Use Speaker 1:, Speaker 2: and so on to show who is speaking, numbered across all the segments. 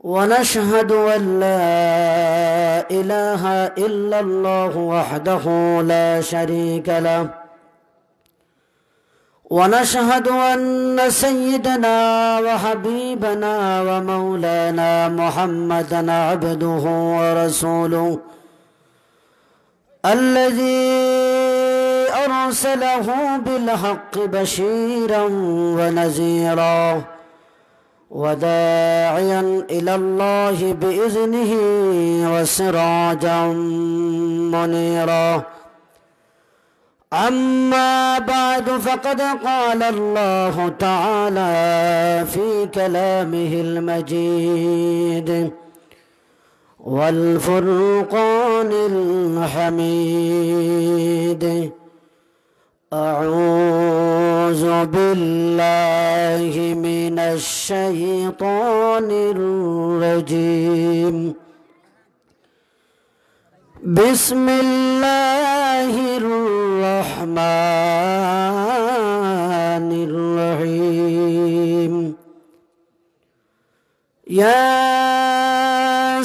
Speaker 1: ونشهد أن لا إله إلا الله وحده لا شريك له. ونشهد أن سيدنا وحبيبنا ومولانا محمدا عبده ورسوله. الذي أرسله بالحق بشيرا ونذيرا. وداعيا إلى الله بإذنه وسراجا منيرا. أما بعد فقد قال الله تعالى في كلامه المجيد والفرقان الحميد. أعوذ بالله من الشيطان الرجيم. بسم الله الرحمن الرحيم. يا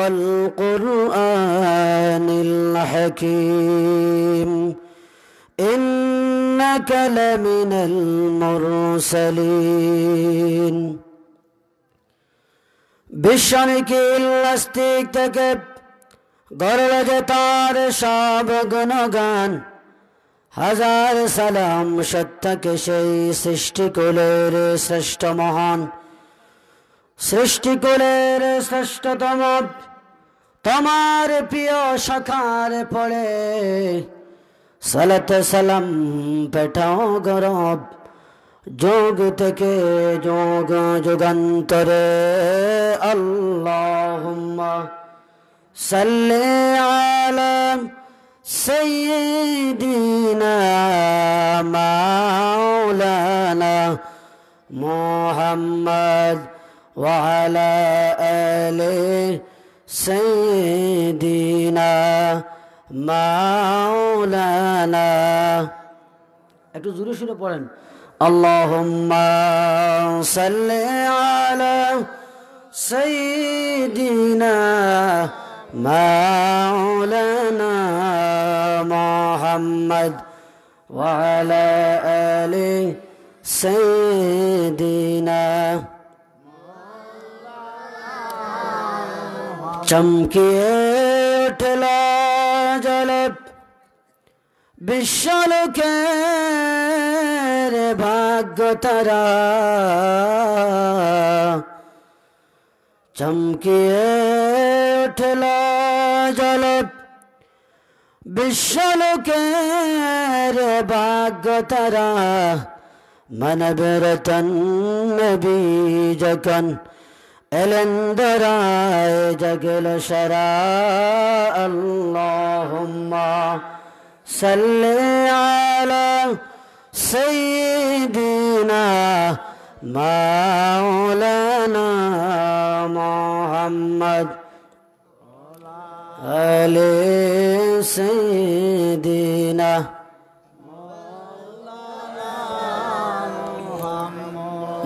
Speaker 1: والقرآن الحكيم إنك لمن المرسلين বিশ্বনীকে ইল্লাস্তিক থেকে গড় লাগে তার সব গুণগান হাজার সালাম সত্যকে সেই সৃষ্টিকুলের শ্রেষ্ঠ মহান সৃষ্টিকুলের শ্রেষ্ঠতম তোমার প্রিয় সখার পড়ে। সালাত সালাম পেটাও গরব, যোগ থেকে যোগ যুগান্তরে। আল্লাহ সাল্লে আলম সৈদিন মোহাম্মদ ওয়ালা আলে সৈদিনা মাওলানা একটু জুড়ে শুনে পড়েন। আল্লাহুম্মা সাল্লি আলা মাওলানা মুহাম্মদ ওয়া আলা সৈদিনা চমকিয়ে উঠল জলে বিশ্বলোকের ভাগ্য তারা চমকিয়ে উঠল জলে বিশ্বলোকের ভাগ্য তারা মানবের নবী যখন এলেন দরায় জগল সরা আল্লাহুম্মা সাল্লি আলা সাইয়্যিদিনা মাওলানা মুহাম্মদ আলে সাইয়্যিদিনা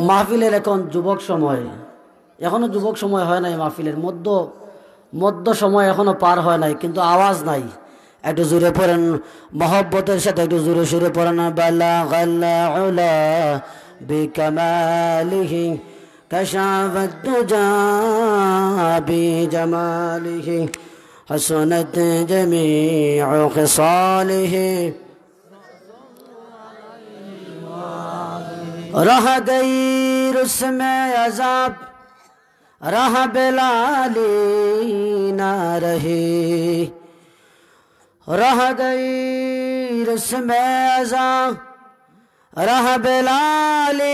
Speaker 1: মাহফিলের এখন যুবক সময়। এখনো যুবক সময় হয় নাই মাহফিলের মধ্য মধ্য সময় এখনো পার হয় নাই কিন্তু আওয়াজ নাই একটু জোরে পড়েন মহব্বতের সাথে একটু জোরে সুরে পড়েন বালা গাল্লা উলা বিকামালিহি كشف الدجى بجماله حسنت جميع خصاله رہ گئی رسم عذاب راہ بلالی نہ رہی رہ گئی رسم ازاں راہ بلالی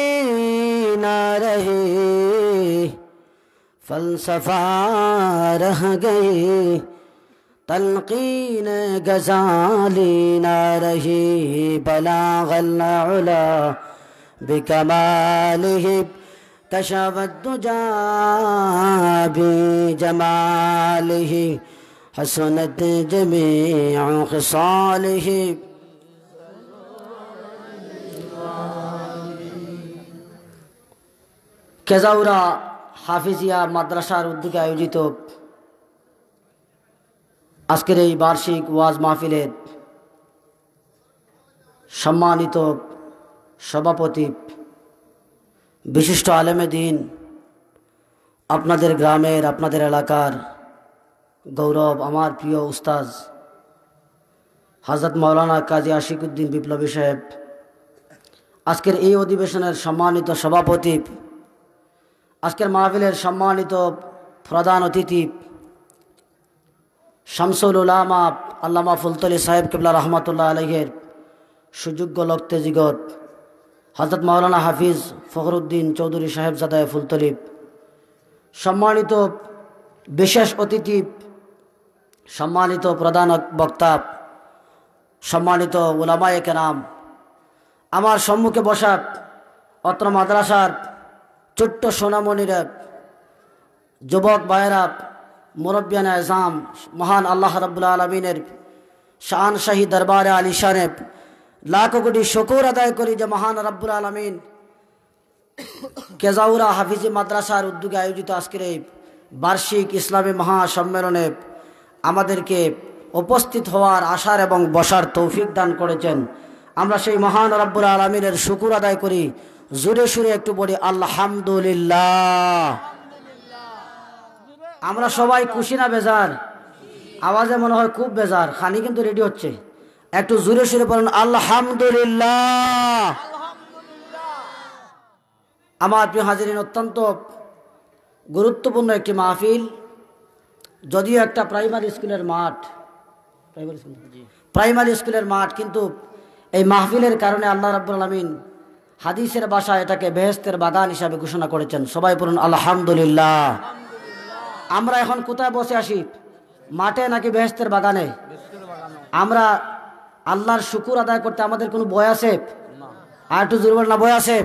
Speaker 1: نہ رہی فلسفہ رہ گئی تلقین غزالی نہ رہی بلاغ العلا بکمالہ كشف الدجى بجماله حسنت جميع خصاله কেজাউরা হাফিজিয়া মাদ্রাসার উদ্যোগে আয়োজিত আজকের এই বার্ষিক ওয়াজ মাহফিলের সম্মানিত সভাপতি বিশিষ্ট আলেমে দিন, আপনাদের গ্রামের, আপনাদের এলাকার গৌরব আমার প্রিয় উস্তাজ হজরত মৌলানা কাজী আশিকুদ্দিন বিপ্লবী সাহেব। আজকের এই অধিবেশনের সম্মানিত সভাপতি, আজকের মাহফিলের সম্মানিত প্রধান অতিথি শামসুল উলামা আল্লামা ফুলতলি সাহেব কিবলা রহমতুল্লাহ আলহের সুযোগ্য লক্তেজিগত হজরত মাওলানা হাফিজ ফখরুদ্দিন চৌধুরী সাহেবজাদায় ফুলতলিব। সম্মানিত বিশেষ অতিথি, সম্মানিত প্রধান বক্তা, সম্মানিত ওলামায়ে নাম আমার সম্মুখে বসা অত্র মাদ্রাসার ছোট্ট সোনামণিরা যুবক ভাইয়েরা, মুরব্বিয়ান এজাম মহান আল্লাহ রব্বুল্লা আলমিনের শান শাহী দরবারে আলী শানেব লাখো কোটি শকুর আদায় করি যে মহান রব্বুল আলমিন। কেজাউরা হাফিজি মাদ্রাসার উদ্যোগে আয়োজিত আজকের এই বার্ষিক ইসলামী মহাসম্মেলনে আমাদেরকে উপস্থিত হওয়ার আশার এবং বসার তৌফিক দান করেছেন। আমরা সেই মহান রব্বুল আলমিনের শুকুর আদায় করি। জুড়ে সুরে একটু বলি আল্লাহামদুলিল্লাহ আমরা সবাই খুশি না বেজার? আওয়াজে মনে হয় খুব বেজার। খানি কিন্তু রেডি হচ্ছে। একটু জুড়ে সুরে বলেন আলহামদুলিল্লাহ। আমার প্রিয় হাজিরিন অত্যন্ত গুরুত্বপূর্ণ একটি মাহফিল। যদিও একটা প্রাইমারি স্কুলের মাঠ প্রাইমারি স্কুল প্রাইমারি স্কুলের মাঠ কিন্তু এই মাহফিলের কারণে আল্লাহ রাব্বুল আলমিন হাদিসের বাসা এটাকে বেহেস্তের বাগান হিসাবে ঘোষণা করেছেন। সবাই বলুন আলহামদুলিল্লাহ। আমরা এখন কোথায় বসে আসি মাঠে নাকি বেহেস্তের বাগানে। আমরা আল্লাহর শুকুর আদায় করতে আমাদের কোনো বয় আছে? আর একটু জোরে বলুন না বয় আছে?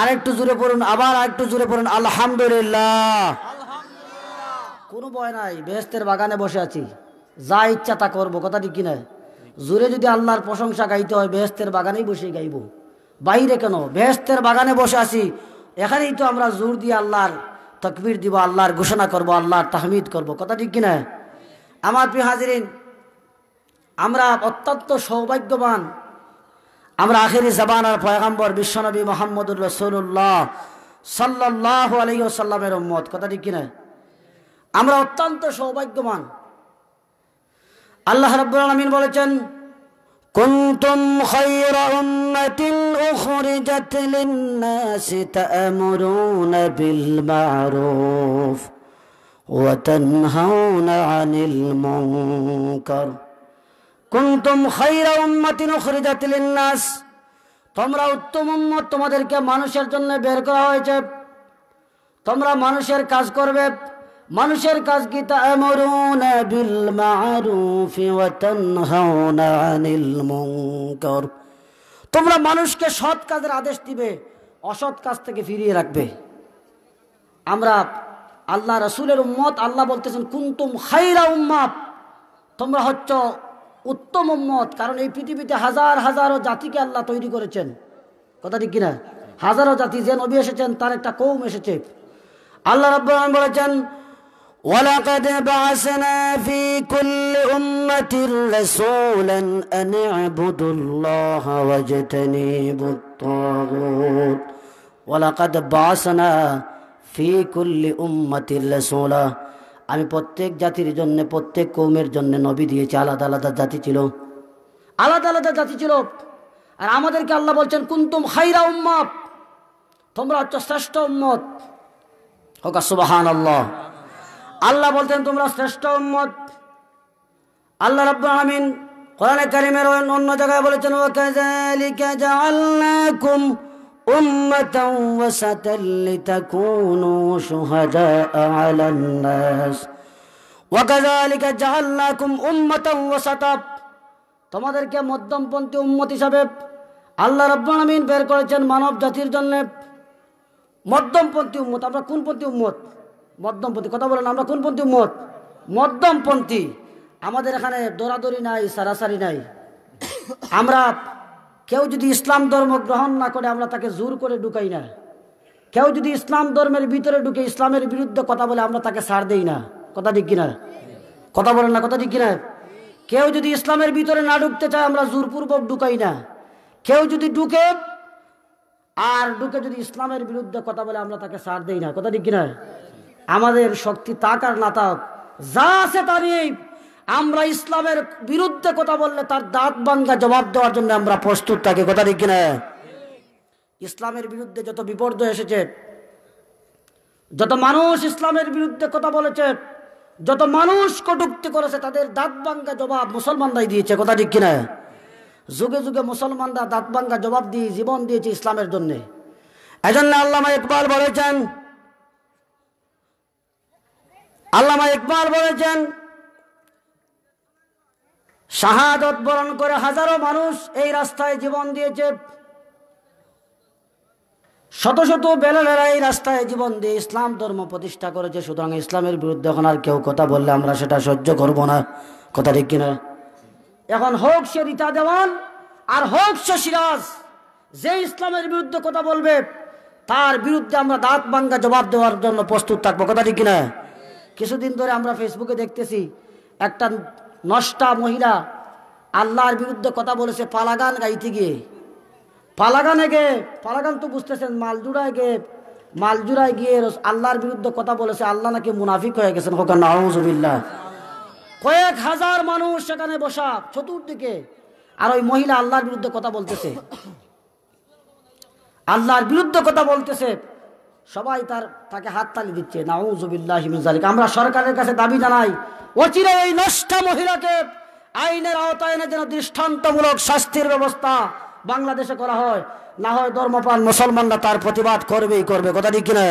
Speaker 1: আর একটু জোরে পড়ুন, আবার আর একটু জোরে পড়ুন, আলহামদুলিল্লাহ। কোনো বয় নাই বেহেস্তের বাগানে বসে আছি। যা ইচ্ছা তা করব, কথা ঠিক কিনা? জোরে যদি আল্লাহর প্রশংসা গাইতে হয় বেহেস্তের বাগানেই বসে গাইব। বাইরে কেন? বেহেস্তের বাগানে বসে আছি। এখানেই তো আমরা জোর দিয়ে আল্লাহর তকবির দিব, আল্লাহর ঘোষণা করব, আল্লাহর তাহমিদ করব, কথা ঠিক কিনা? আমার প্রিয় হাজিরিন আমরা অত্যন্ত সৌভাগ্যবান। আমরা আখেরি জবান আর পয়গাম্বর বিশ্বনবী মোহাম্মদুর রসুল্লাহ সাল্লাহ আলহিসাল্লামের উম্মত। কথা ঠিক কিনা? আমরা অত্যন্ত সৌভাগ্যবান। আল্লাহ রাব্বুল আলামিন বলেছেন উম্মাতিন উখরিজাত লিন-নাস তা'মুরুনা বিল মা'রুফ ওয়া তানহাউনা 'আনিল মুনকার। কুনতুম খায়রা উম্মাতিন উখরিজাত লিন-নাস। তোমরা উত্তম উম্মত তোমাদেরকে মানুষের জন্য বের করা হয়েছে। তোমরা মানুষের কাজ করবে। মানুষের কাজ কি? তা'মুরুনা বিল মা'রুফ ওয়া তানহাউনা আনিল মুনকার তোমরা মানুষকে সৎ কাজের আদেশ দিবে, অসৎ কাজ থেকে ফিরিয়ে রাখবে। আমরা আল্লাহ, রসুলের উম্মত, আল্লাহ বলতেছেন, কুন্তুম খাইরা উম্মাত, তোমরা হচ্ছ উত্তম উম্মত কারণ এই পৃথিবীতে হাজার হাজারো জাতিকে আল্লাহ তৈরি করেছেন কথা ঠিক কিনা হাজারো জাতি যে নবী এসেছেন তার একটা কৌম এসেছে আল্লাহ রব্বুল আলামিন বলেছেন ولقد بعثنا في كل أمة رسولا أن اعبدوا الله واجتنبوا الطاغوت ولقد بعثنا في كل أمة رسولا আমি প্রত্যেক জাতির জন্য, প্রত্যেক কৌমের জন্য নবী দিয়েছি, আলাদা আলাদা জাতি ছিল। আলাদা আলাদা জাতি ছিল। আর আমাদেরকে আল্লাহ বলছেন, কুন্তুম খাইরা উম্মত। তোমরা হচ্ছে শ্রেষ্ঠ উম্মত। সুবাহান আল্লাহ আল্লাহ বলতেন তোমরা শ্রেষ্ঠ উম্মত। আল্লাহ রব্বুল আলমিন কোরআনে কারিমের অন্য- জায়গায় বলেছেন ওয়াকাযালিকা জাআলনাকুম তোমাদেরকে মধ্যমপন্থী উম্মত হিসাবে আল্লাহ রাব্বুল আলামিন বের করেছেন মানব জাতির জন্য। মধ্যমপন্থী উম্মত, আমরা কোনপন্থী উম্মত? মধ্যমপন্থী, কথা বলেন, আমরা কোনপন্থী উম্মত? মধ্যমপন্থী। আমাদের এখানে দৌড়াদৌড়ি নাই, সারাসারি নাই। আমরা কেউ যদি ইসলাম ধর্ম গ্রহণ না করে, আমরা তাকে জোর করে ঢুকাই না। কেউ যদি ইসলাম ধর্মের ভিতরে ঢুকে ইসলামের বিরুদ্ধে কথা বলে, আমরা তাকে ছাড় দেই না। কথা ঠিক কিনা? কথা বলেন না, কথা ঠিক কিনা? কেউ যদি ইসলামের ভিতরে না ঢুকতে চায়, আমরা জোরপূর্বক ঢুকাই না। কেউ যদি ঢুকে আর ঢুকে যদি ইসলামের বিরুদ্ধে কথা বলে, আমরা তাকে ছাড় দেই না। কথা ঠিক কিনা? আমাদের শক্তি তাক আর না তাক, যা আছে তা নিয়েই আমরা ইসলামের বিরুদ্ধে কথা বললে তার দাঁত ভাঙ্গা জবাব দেওয়ার জন্য আমরা প্রস্তুত থাকি, কথা ঠিক কিনা? ইসলামের বিরুদ্ধে যত বিপর্যয় এসেছে, যত মানুষ ইসলামের বিরুদ্ধে কথা বলেছে, যত মানুষ কটুক্তি করেছে, তাদের দাঁত ভাঙ্গা জবাব মুসলমানরাই দিয়েছে, কথা ঠিক কিনা? যুগে যুগে মুসলমানরা দাঁত ভাঙ্গা জবাব দিয়ে জীবন দিয়েছে ইসলামের জন্য। এজন্য আল্লামা ইকবাল বলেছেন, আল্লামা ইকবাল বলেছেন শাহাদত বরণ করে হাজারো মানুষ এই রাস্তায় জীবন দিয়েছে। শত শত বেলালেরা এই রাস্তায় জীবন দিয়ে ইসলাম ধর্ম প্রতিষ্ঠা করেছে। সুতরাং ইসলামের বিরুদ্ধে এখন আর কেউ কথা বললে আমরা সেটা সহ্য করব না। কথা ঠিক কিনা? এখন হোক সে রীতা দেওয়ান, আর হোক সে সিরাজ, যে ইসলামের বিরুদ্ধে কথা বলবে, তার বিরুদ্ধে আমরা দাঁত ভাঙ্গা জবাব দেওয়ার জন্য প্রস্তুত থাকব। কথা ঠিক কিনা? কিছুদিন ধরে আমরা ফেসবুকে দেখতেছি, একটা নষ্টা মহিলা আল্লাহর বিরুদ্ধে কথা বলেছে, পালাগান গাইতে গিয়ে। পালাগানে গিয়ে পালাগান তো বুঝতেছেন মালজুড়ায় গিয়ে মালজুড়ায় গিয়ে আল্লাহর বিরুদ্ধে কথা বলেছে, আল্লাহ নাকি মুনাফিক হয়ে গেছেন কয়েক হাজার মানুষ সেখানে বসা, চতুর্দিকে, আর ওই মহিলা আল্লাহর বিরুদ্ধে কথা বলতেছে। আল্লাহর বিরুদ্ধে কথা বলতেছে সবাই তার, তাকে হাততালি দিচ্ছে। নাউজুবিল্লাহ জালিক আমরা সরকারের কাছে দাবি জানাই, অচিরে এই নষ্ট মহিলাকে আইনের আওতায় যেন দৃষ্টান্তমূলক শাস্তির ব্যবস্থা বাংলাদেশে করা হয়, না হয় ধর্মপ্রাণ মুসলমানরা তার প্রতিবাদ করবেই করবে। কথা ঠিক কিনা?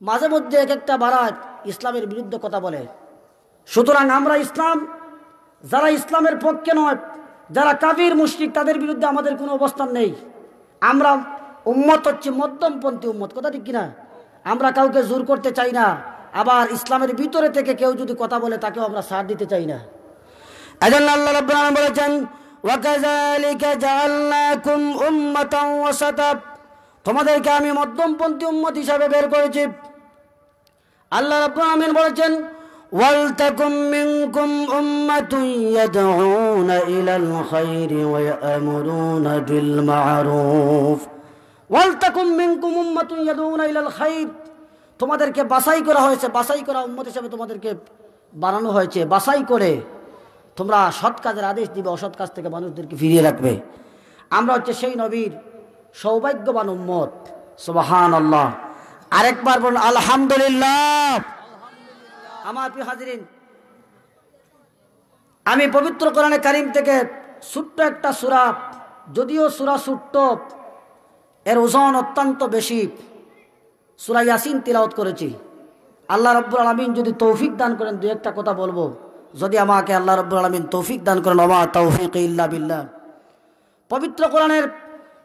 Speaker 1: মাঝে মধ্যে এক একটা বারাত ইসলামের বিরুদ্ধে কথা বলে। সুতরাং আমরা ইসলাম, যারা ইসলামের পক্ষে নয়, যারা কাবির মুশরিক, তাদের বিরুদ্ধে আমাদের কোনো অবস্থান নেই। আমরা উম্মত হচ্ছে মধ্যমপন্থী উম্মত, কথা ঠিক কিনা? আমরা কাউকে জোর করতে চাই না, আবার ইসলামের ভিতরে থেকে কেউ যদি কথা বলে তাকেও আমরা সার দিতে চাই না। এজন্য আল্লাহ রাব্বুল বলেছেন, ওয়াকাযালিকা জাআলনাকুম উম্মাতাও ওয়াসাতা। তোমাদেরকে আমি মধ্যমপন্থী উম্মত হিসাবে বের করেছি। আল্লাহ রাব্বুল আলামিন বলেছেন ওয়ালতাকুম মিনকুম উম্মাতুন ইয়াদউনা ইলাল খায়রি ওয়া ইয়ামুরুনা বিল মা'রুফ। খায়র তোমাদেরকে বাছাই করা হয়েছে, বাছাই করা উম্মত হিসেবে তোমাদেরকে বানানো হয়েছে। বাছাই করে তোমরা সৎ কাজের আদেশ দিবে, অসৎ কাজ থেকে মানুষদেরকে ফিরিয়ে রাখবে। আমরা হচ্ছে সেই নবীর সৌভাগ্যবান উম্মত। সুবাহান আল্লাহ আরেকবার বলুন, আলহামদুলিল্লাহ। আমার প্রিয় হাজিরিন, আমি পবিত্র কোরআনে কারিম থেকে ছোট্ট একটা সুরা, যদিও সুরা ছোট্ট এর ওজন অত্যন্ত বেশি। সুরা ইয়াসিন তিলাওত করেছি। আল্লাহ রব্বুল আলমিন যদি তৌফিক দান করেন, দু একটা কথা বলব। যদি আমাকে আল্লাহ রব্বুল আলমিন তৌফিক দান করেন আমা তৌফিক ইল্লা বিল্লাহ। পবিত্র কোরআনের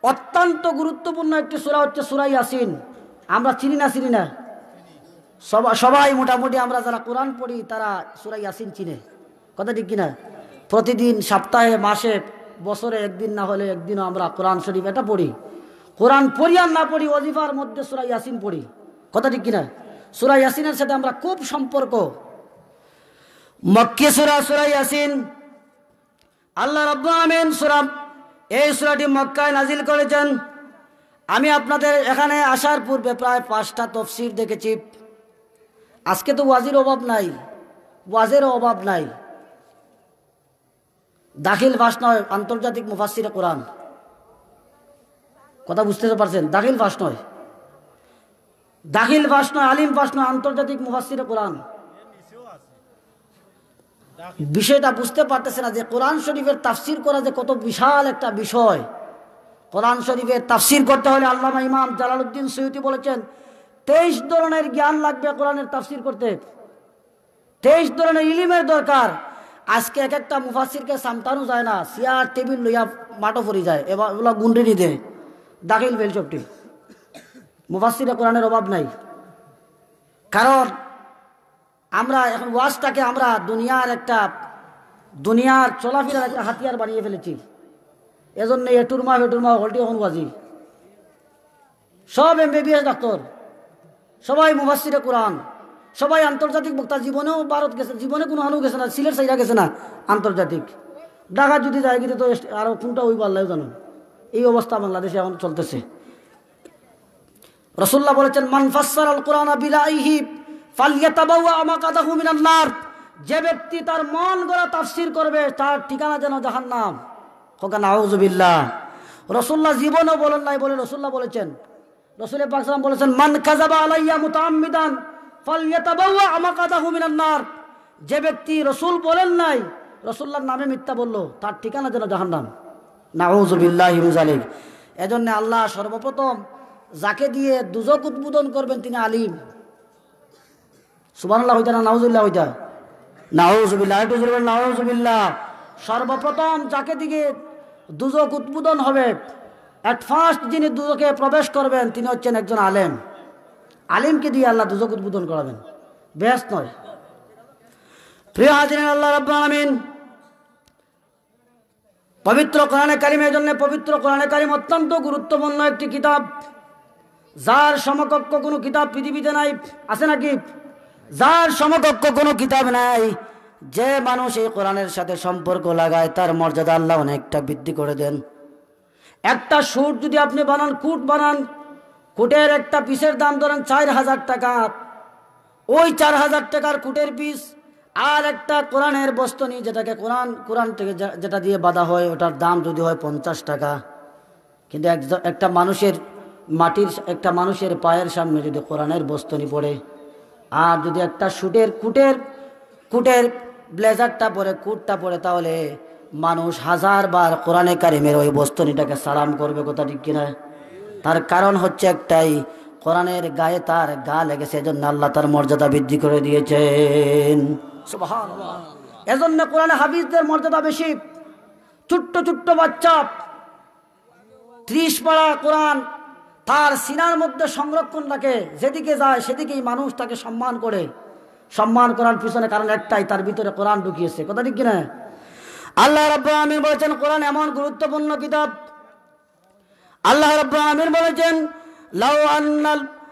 Speaker 1: অত্যন্ত গুরুত্বপূর্ণ একটি সুরা হচ্ছে সুরাই ইয়াসিন। আমরা চিনি না চিনি না? সবা- সবাই মোটামুটি আমরা যারা কোরআন পড়ি, তারা সুরাই ইয়াসিন চিনে। কথা ঠিক কিনা? প্রতিদিন, সপ্তাহে, মাসে, বছরে একদিন না হলে একদিনও আমরা কোরআন শরীফ এটা পড়ি। কোরআন পড়ি আর না পড়ি অজিফার মধ্যে সুরা ইয়াসিন পড়ি। কথা ঠিক কিনা? সুরা ইয়াসিনের সাথে আমরা খুব সম্পর্ক। মক্কি সুরা সুরা ইয়াসিন। আল্লাহ রব্বুল আমিন সুরা, এই সুরাটি মক্কায় নাজিল করেছেন। আমি আপনাদের এখানে আসার পূর্বে প্রায় পাঁচটা তফসির দেখেছি। আজকে তো ওয়াজির অভাব নাই। ওয়াজেরও অভাব নাই। দাখিল ভাষ নয়, আন্তর্জাতিক মুফাসিরে কোরআন। কথা বুঝতে তো পারছেন, দাখিল ভাস নয়। দাখিল ভাস নয়, আলিম ভাস নয়, আন্তর্জাতিক মুফাসিরে কোরআন। বিষয়টা বুঝতে পারতেছে না যে কোরআন শরীফের তাফসির করা যে কত বিশাল একটা বিষয়। কোরআন শরীফের তাফসির করতে হলে আল্লামা ইমাম জালালউদ্দিন সৈয়দি বলেছেন, তেইশ ধরনের জ্ঞান লাগবে কোরআনের তাফসির করতে। তেইশ ধরনের ইলিমের দরকার। আজকে এক একটা মুফাসিরকে সামতানো যায় না চেয়ার টেবিল লইয়া মাটো পরি যায়, এবার ওগুলো গুন্ডি নিতে দাখিল বেল চপটি মুফাসিরে কোরআনের অভাব নাই। কারণ আমরা এখন ওয়াজটাকে আমরা দুনিয়ার একটা, দুনিয়ার চলাফেরার একটা হাতিয়ার বানিয়ে ফেলেছি। এজন্য এটুরমা ফেটুরমা হলটি এখন ওয়াজি সব এমবিবিএস ডাক্তার, সবাই মুফাসিরে কোরআন, সবাই আন্তর্জাতিক বক্তা, জীবনেও ভারত গেছে, জীবনে কোনো হানু গেছে না, সিলেট সাইডা গেছে না, আন্তর্জাতিক। ঢাকা যদি যায়, কিন্তু তো আরও কোনটা ওই পাল্লাও জানো এই অবস্থা বাংলাদেশে এখন চলতেছে। রসুল্লাহ বলেছেন মানফাসার আল কোরআন যে ব্যক্তি তার মন গড়া তাফসির করবে, তার ঠিকানা যেন জাহান্নাম। হোকা, নাউজুবিল্লাহ। রসুল্লাহ জীবনও বলেন নাই বলে রসুল্লাহ বলেছেন। রসুল পাকসালাম বলেছেন, মান কাজাবা আলাইয়া মুতাআম্মিদান ফালিয়াতাবাওয়া আমাকাদাহু মিনান নার। যে ব্যক্তি রসুল বলেন নাই রসুল্লাহর নামে মিথ্যা বলল, তার ঠিকানা যেন জাহান্নাম। নাউজুবিল্লাহ হিমজালিক এজন্য আল্লাহ সর্বপ্রথম যাকে দিয়ে দুজক উদ্বোধন করবেন তিনি আলিম। সুবানুল্লাহ হইতা না নাউজুল্লাহ হইতা? নাউজুবিল্লাহ একটু নাউজুবিল্লাহ সর্বপ্রথম যাকে দিকে দুজক উদ্বোধন হবে অ্যাট ফার্স্ট যিনি দুজকে প্রবেশ করবেন, তিনি হচ্ছেন একজন আলেম। আলিমকে দিয়ে আল্লাহ দুজক উদ্বোধন করাবেন। বেশ নয়। প্রিয় হাজির আল্লাহ রাব্বুল আলামিন পবিত্র কোরআনে কারিমের জন্য পবিত্র কোরআনে কারিম অত্যন্ত গুরুত্বপূর্ণ একটি কিতাব। যার সমকক্ষ কোনো কিতাব পৃথিবীতে নাই, আছে নাকি? যার সমকক্ষ কোনো কিতাব নাই, যে মানুষ এই কোরআনের সাথে সম্পর্ক লাগায়, তার মর্যাদা আল্লাহ অনেকটা বৃদ্ধি করে দেন। একটা সুট যদি আপনি বানান, কুট বানান, কুটের একটা পিসের দাম ধরেন চার হাজার টাকা। ওই চার হাজার টাকার কুটের পিস আর একটা কোরআনের বস্তনি যেটাকে কোরআন কোরআন থেকে যেটা দিয়ে বাঁধা হয়, ওটার দাম যদি হয় পঞ্চাশ টাকা। কিন্তু একটা মানুষের মাটির, একটা মানুষের পায়ের সামনে যদি কোরআনের বস্তনি পড়ে, আর যদি একটা শুটের কুটের কুটের ব্লেজারটা পরে কুটটা পরে তাহলে মানুষ হাজার বার কোরআনে কারিমের ওই বস্তনিটাকে সালাম করবে, কথা ঠিক কিনা? তার কারণ হচ্ছে একটাই, কোরআনের গায়ে তার গা লেগেছে, এজন্য আল্লাহ তার মর্যাদা বৃদ্ধি করে দিয়েছেন। এজন্য কোরআনে হাফিজদের মর্যাদা বেশি। ছোট্ট ছোট্ট বাচ্চা ত্রিশ পাড়া কোরআন তার সিনার মধ্যে সংরক্ষণ রাখে। যেদিকে যায়, সেদিকেই মানুষ তাকে সম্মান করে। সম্মান করার পিছনে কারণ একটাই, তার ভিতরে কোরআন ঢুকিয়েছে। কথা ঠিক কিনা? আল্লাহ রাব্বুল আমিন বলেছেন, কোরআন এমন গুরুত্বপূর্ণ কিতাব। আল্লাহ রাব্বুল আমিন বলেছেন, লাউ আন্নাল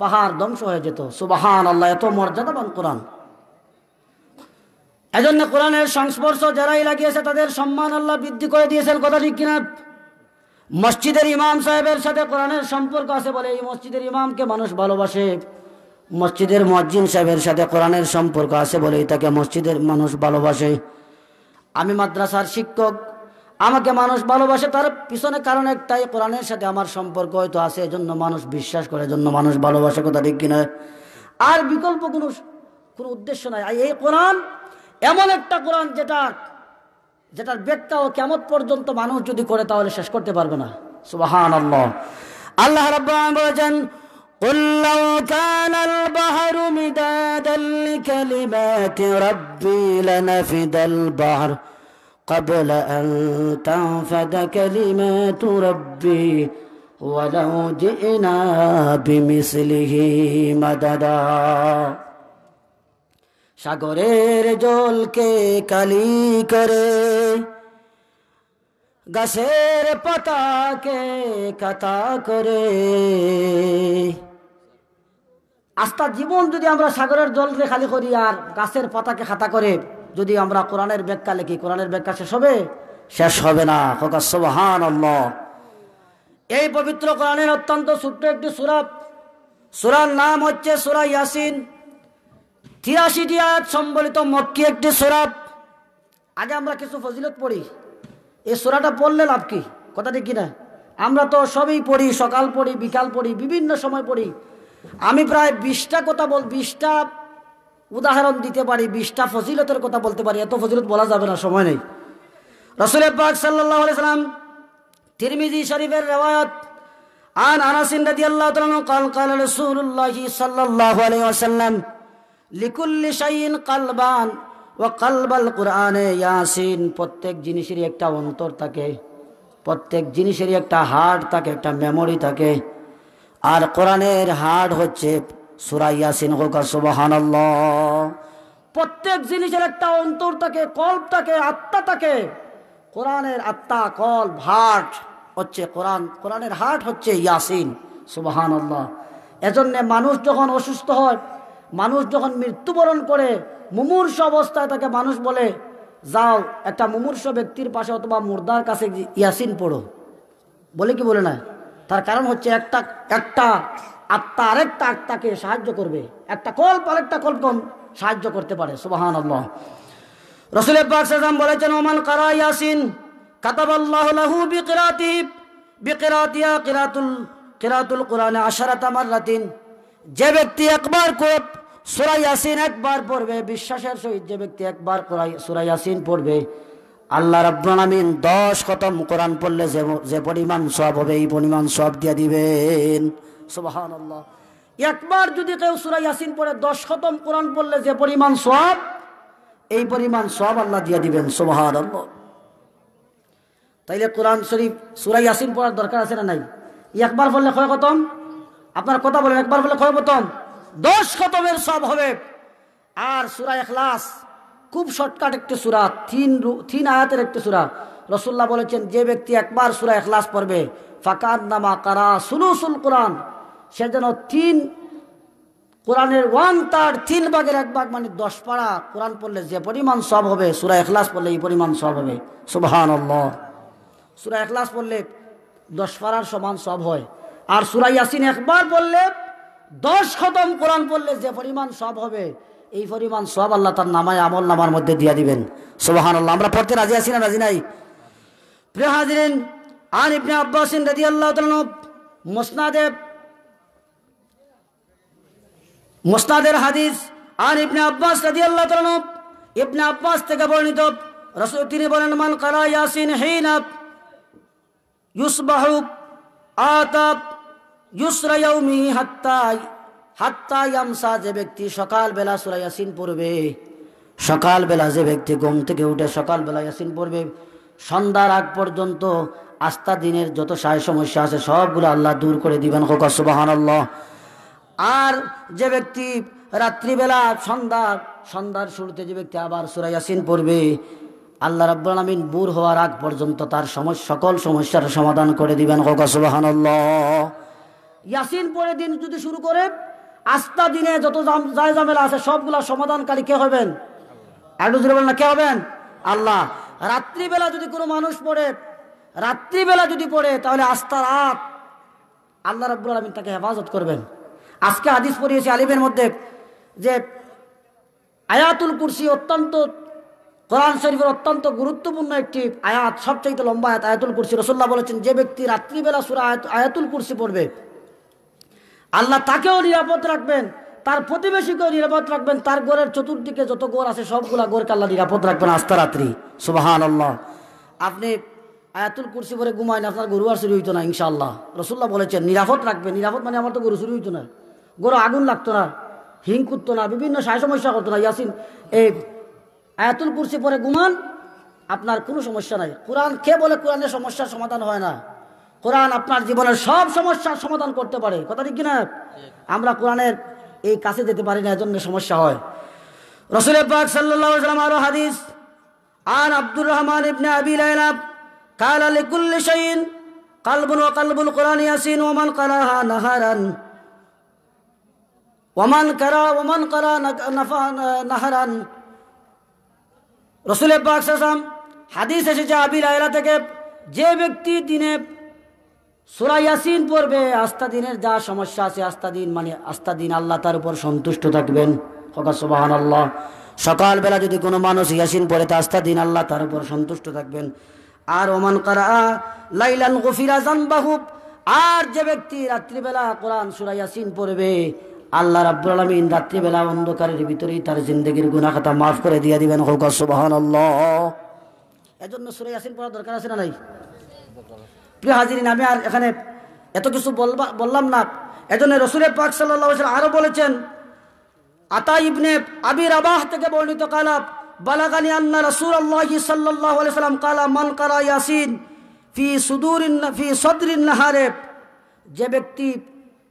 Speaker 1: পাহাড় ধ্বংস হয়ে যেত। সুবাহান আল্লাহ এত মর্যাদাবান কোরআন। এজন্য কোরআনের সংস্পর্শ যারাই লাগিয়েছে, তাদের সম্মান আল্লাহ বৃদ্ধি করে দিয়েছেন, কথা ঠিক কিনা? মসজিদের ইমাম সাহেবের সাথে কোরআনের সম্পর্ক আছে বলে এই মসজিদের ইমামকে মানুষ ভালোবাসে। মসজিদের মসজিদ সাহেবের সাথে কোরআনের সম্পর্ক আছে বলে তাকে মসজিদের মানুষ ভালোবাসে। আমি মাদ্রাসার শিক্ষক আমাকে মানুষ ভালোবাসে তার পিছনে কারণ একটাই কোরআনের সাথে আমার সম্পর্ক হয়তো আছে এজন্য মানুষ বিশ্বাস করে এজন্য মানুষ ভালোবাসে কথা ঠিক কিনা আর বিকল্প কোনো কোনো উদ্দেশ্য নাই আর এই কোরআন এমন একটা কোরআন যেটা যেটার ব্যাখ্যা ও কেমত পর্যন্ত মানুষ যদি করে তাহলে শেষ করতে পারবে না সুবাহান আল্লাহ আল্লাহ রাব্বুল আলামিন বলেছেন قل لو كان البحر مدادا لكلمات ربي لنفد البحر قبل أن تنفد كلمات ربي ولو جئنا بمثله مددا সাগরের জলকে কালি করে গাছের পাতাকে কাতা করে আস্তা জীবন যদি আমরা সাগরের জলকে খালি করি আর গাছের পাতাকে খাতা করে যদি আমরা কোরআনের ব্যাখ্যা লিখি, কোরআনের ব্যাখ্যা শেষ হবে? শেষ হবে না। সোবাহান আল্লাহ এই পবিত্র কোরআনের অত্যন্ত ছোট্ট একটি সুরা। সুরার নাম হচ্ছে সুরা ইয়াসিন। তিরাশিটি আয়াত সম্বলিত মক্কি একটি সুরাত আগে আমরা কিছু ফজিলত পড়ি। এই সুরাটা পড়লে লাভ কি? কথাটি কিনা? আমরা তো সবই পড়ি, সকাল পড়ি, বিকাল পড়ি, বিভিন্ন সময় পড়ি। আমি প্রায় বিশটা কথা বল বিশটা উদাহরণ দিতে পারি বিশটা ফজিলতের কথা বলতে পারি এত ফজিলত বলা যাবে না সময় নেই রসুল পাক সাল্লাহ সাল্লাম তিরমিজি শরীফের রেওয়ায়ত আন আনাসিন রাদিয়াল্লাহু তাআলা قال قال رسول الله صلى الله عليه وسلم لكل شيء قلبان وقلب القرآن ইয়াসিন প্রত্যেক জিনিসেরই একটা অন্তর থাকে প্রত্যেক জিনিসেরই একটা হার্ট থাকে একটা মেমোরি থাকে আর কোরআনের হার্ট হচ্ছে সুবহানাল্লাহ। প্রত্যেক জিনিসের একটা অন্তর থাকে, কল্প থাকে, আত্মা থাকে। কোরআনের আত্মা কল হার্ট হচ্ছে কোরআন, কোরআনের হার্ট হচ্ছে ইয়াসিন সুবাহান আল্লাহ এজন্যে মানুষ যখন অসুস্থ হয়, মানুষ যখন মৃত্যুবরণ করে, মুমূর্ষ অবস্থায় তাকে মানুষ বলে, যাও, একটা মুমূর্ষ ব্যক্তির পাশে অথবা মুর্দার কাছে ইয়াসিন পড়ো। বলে কি বলে না? তার কারণ হচ্ছে একটা একটা আত্মা আরেকটা আত্মাকে সাহায্য করবে। একটা কল্প, আরেকটা কল্প সাহায্য করতে পারে সুবাহান আল্লাহ রসুল পাক সাল্লাম বলেছেন, ওমান কারা ইয়াসিন, কাতাবাল্লাহু লাহু বিকিরাতি বিকিরাতিয়া কিরাতুল কিরাতুল কোরআনে আশারাত যে ব্যক্তি একবার করে সূরা একবার পড়বে, বিশ্বাসের সহিত যে ব্যক্তি একবার সূরা ইয়াসিন পড়বে, আল্লাহ রাব্বুল আলামিন 10 খতম কোরআন পড়লে যে যে পরিমাণ সওয়াব হবে, এই পরিমাণ সব দিয়ে দিবেন। সুবহানাল্লাহ। একবার যদি কেউ সূরা ইয়াসিন পড়ে 10 খতম কোরআন পড়লে যে পরিমাণ সব এই পরিমাণ সব আল্লাহ দিয়ে দিবেন সোবাহার তাইলে কোরআন শরীফ সুরাই ইয়াসিন পড়ার দরকার আছে না নাই? একবার বললে ক্ষয় খতম? আপনার কথা বলেন, একবার বললে ক্ষয় খতম? দশ খতমের সব হবে। আর সুরা এখলাস খুব শর্টকাট একটি সুরা, তিন তিন আয়াতের একটি সুরা। রসুল্লাহ বলেছেন, যে ব্যক্তি একবার সুরা এখলাস পড়বে ফাকার নামা কারা সুলুসুল কোরআন সে যেন তিন কোরআনের ওয়ান তার তিন ভাগের এক ভাগ মানে দশ পাড়া কোরআন পড়লে যে পরিমাণ সব হবে, সুরা এখলাস পড়লে এই পরিমাণ সব হবে। সুবাহান আল্লাহ সুরা এখলাস পড়লে দশ পাড়ার সমান সব হয়। আর সুরা ইয়াসিন একবার পড়লে দশ খতম কোরআন পড়লে যে পরিমাণ সব হবে, এই পরিমাণ সব আল্লাহ তার নামায় আমল নামার মধ্যে দিয়ে দিবেন। সুবাহান আল্লাহ আমরা পড়তে রাজি আছি না রাজি নাই? প্রিয় হাজিরেন, আন ইবনে আব্বাসিন রাজি আল্লাহ মোসনাদেব মুস্তাদের হাদিস আর ইবনে আব্বাস রাদিয়াল্লাহু তাআলা ইবনে আব্বাস থেকে বর্ণিত, রাসূল তিনি বলেন, মান কারা ইয়াসিন হিনা ইউসবাহু আতাব ইউসরা ইয়াউমি হাত্তা হাত্তা যে ব্যক্তি সকাল বেলা সূরা ইয়াসিন পড়বে সকাল বেলা যে ব্যক্তি ঘুম থেকে উঠে সকাল বেলা ইয়াসিন পড়বে, সন্ধ্যার আগ পর্যন্ত আস্থা দিনের যত সায় সমস্যা আছে, সবগুলো আল্লাহ দূর করে দিবেন। হোক, সুবহানাল্লাহ। আর যে ব্যক্তি রাত্রিবেলা সন্ধ্যা, সন্ধ্যার শুরুতে যে ব্যক্তি আবার সুরাইয়াসিন পড়বে, আল্লাহ রাব্বুল আলামিন বুর হওয়ার আগ পর্যন্ত তার সমস্যা সকল সমস্যার সমাধান করে দিবেন। সুবহানাল্লাহ। ইয়াসিন পড়ে দিন যদি শুরু করে, আস্থা দিনে যত যায় জামেলা আছে, সবগুলা সমাধানকারী কে হবেন? একটু বলেন না, কে হবেন? আল্লাহ। রাত্রিবেলা যদি কোনো মানুষ পড়ে, রাত্রিবেলা যদি পড়ে, তাহলে আস্থা রাত আল্লাহ রাব্বুল আলামিন তাকে হেফাজত করবেন। আজকে হাদিস পড়িয়েছি আলিমের মধ্যে যে আয়াতুল কুরসি অত্যন্ত, কোরআন শরীফের অত্যন্ত গুরুত্বপূর্ণ একটি আয়াত, সবচাইতে লম্বা আয়াত, আয়াতুল কুরসি। রসুল্লাহ বলেছেন, যে ব্যক্তি রাত্রিবেলা সুরা আয়াতুল কুরসি পড়বে, আল্লাহ তাকেও নিরাপদ রাখবেন, তার প্রতিবেশীকেও নিরাপদ রাখবেন, তার গোরের চতুর্দিকে যত গোর আছে, সবগুলা গোরকে আল্লাহ নিরাপদ রাখবেন আস্তা রাত্রি। সুবাহান আল্লাহ আপনি আয়াতুল কুরসি পরে ঘুমায় না আপনার গরু আর চুরি হইতো না, ইনশাআল্লাহ। রসুল্লাহ বলেছেন, নিরাপদ রাখবেন। নিরাপদ মানে আমার তো গরু চুরি হইতো না। গোরো আগুন লাগতো না, হিং করতো না, বিভিন্ন সায় সমস্যা করতো না। ইয়াসিন, এই আয়াতুল কুরসি পরে গুমান আপনার কোনো সমস্যা নাই। কোরআন কে বলে কোরআনের সমস্যার সমাধান হয় না? কোরআন আপনার জীবনের সব সমস্যার সমাধান করতে পারে। কথা ঠিক কিনা? আমরা কোরআনের এই কাছে যেতে পারি না, এজন্য সমস্যা হয়। রসুল পাক সাল্লাম আরও হাদিস, আন আব্দুর রহমান ইবনে আবিল কাল আলী কুল্লি কালবুল ও কালবুল কোরআন ইয়াসিন, ওমান কালাহা নাহারান ওমান কারা, ওমান করা নাহারান। রসুল পাকসাম হাদিস এসেছে আবির আয়লা থেকে, যে ব্যক্তি দিনে সুরাইয়াসিন পড়বে, আস্থা দিনের যা সমস্যা আছে আস্থা দিন মানে আস্থা দিন আল্লাহ তার উপর সন্তুষ্ট থাকবেন। হকাসবাহান আল্লাহ সকালবেলা যদি কোনো মানুষ ইয়াসিন পড়ে, তা আস্থা দিন আল্লাহ তার উপর সন্তুষ্ট থাকবেন। আর ওমান কারা, লাইলান গফিরাজান বাহুব আর যে ব্যক্তি রাত্রিবেলা কোরআন সুরাইয়াসিন পড়বে আল্লাহ রাব্বুল আলামিন রাত্রিবেলা অন্ধকারের ভিতরেই তার জিন্দগির গুনাহ খাতা মাফ করে দিয়ে দিবেন। হকা সুবাহান এজন্য সুরা ইয়াসিন পড়ার দরকার আছে না নাই? প্রিয় হাজিরিন, আমি আর এখানে এত কিছু বলবা বললাম না। এজন্য রসুলের পাক সাল্লাহ আরও বলেছেন, আতা ইবনে আবির আবাহ থেকে বর্ণিত কালাব বালাগানি আন্না রসুল আল্লাহ সাল্লাহ সাল্লাম কালা, মান কারা ইয়াসিন ফি সুদুরিন ফি সদরিন নাহারে যে ব্যক্তি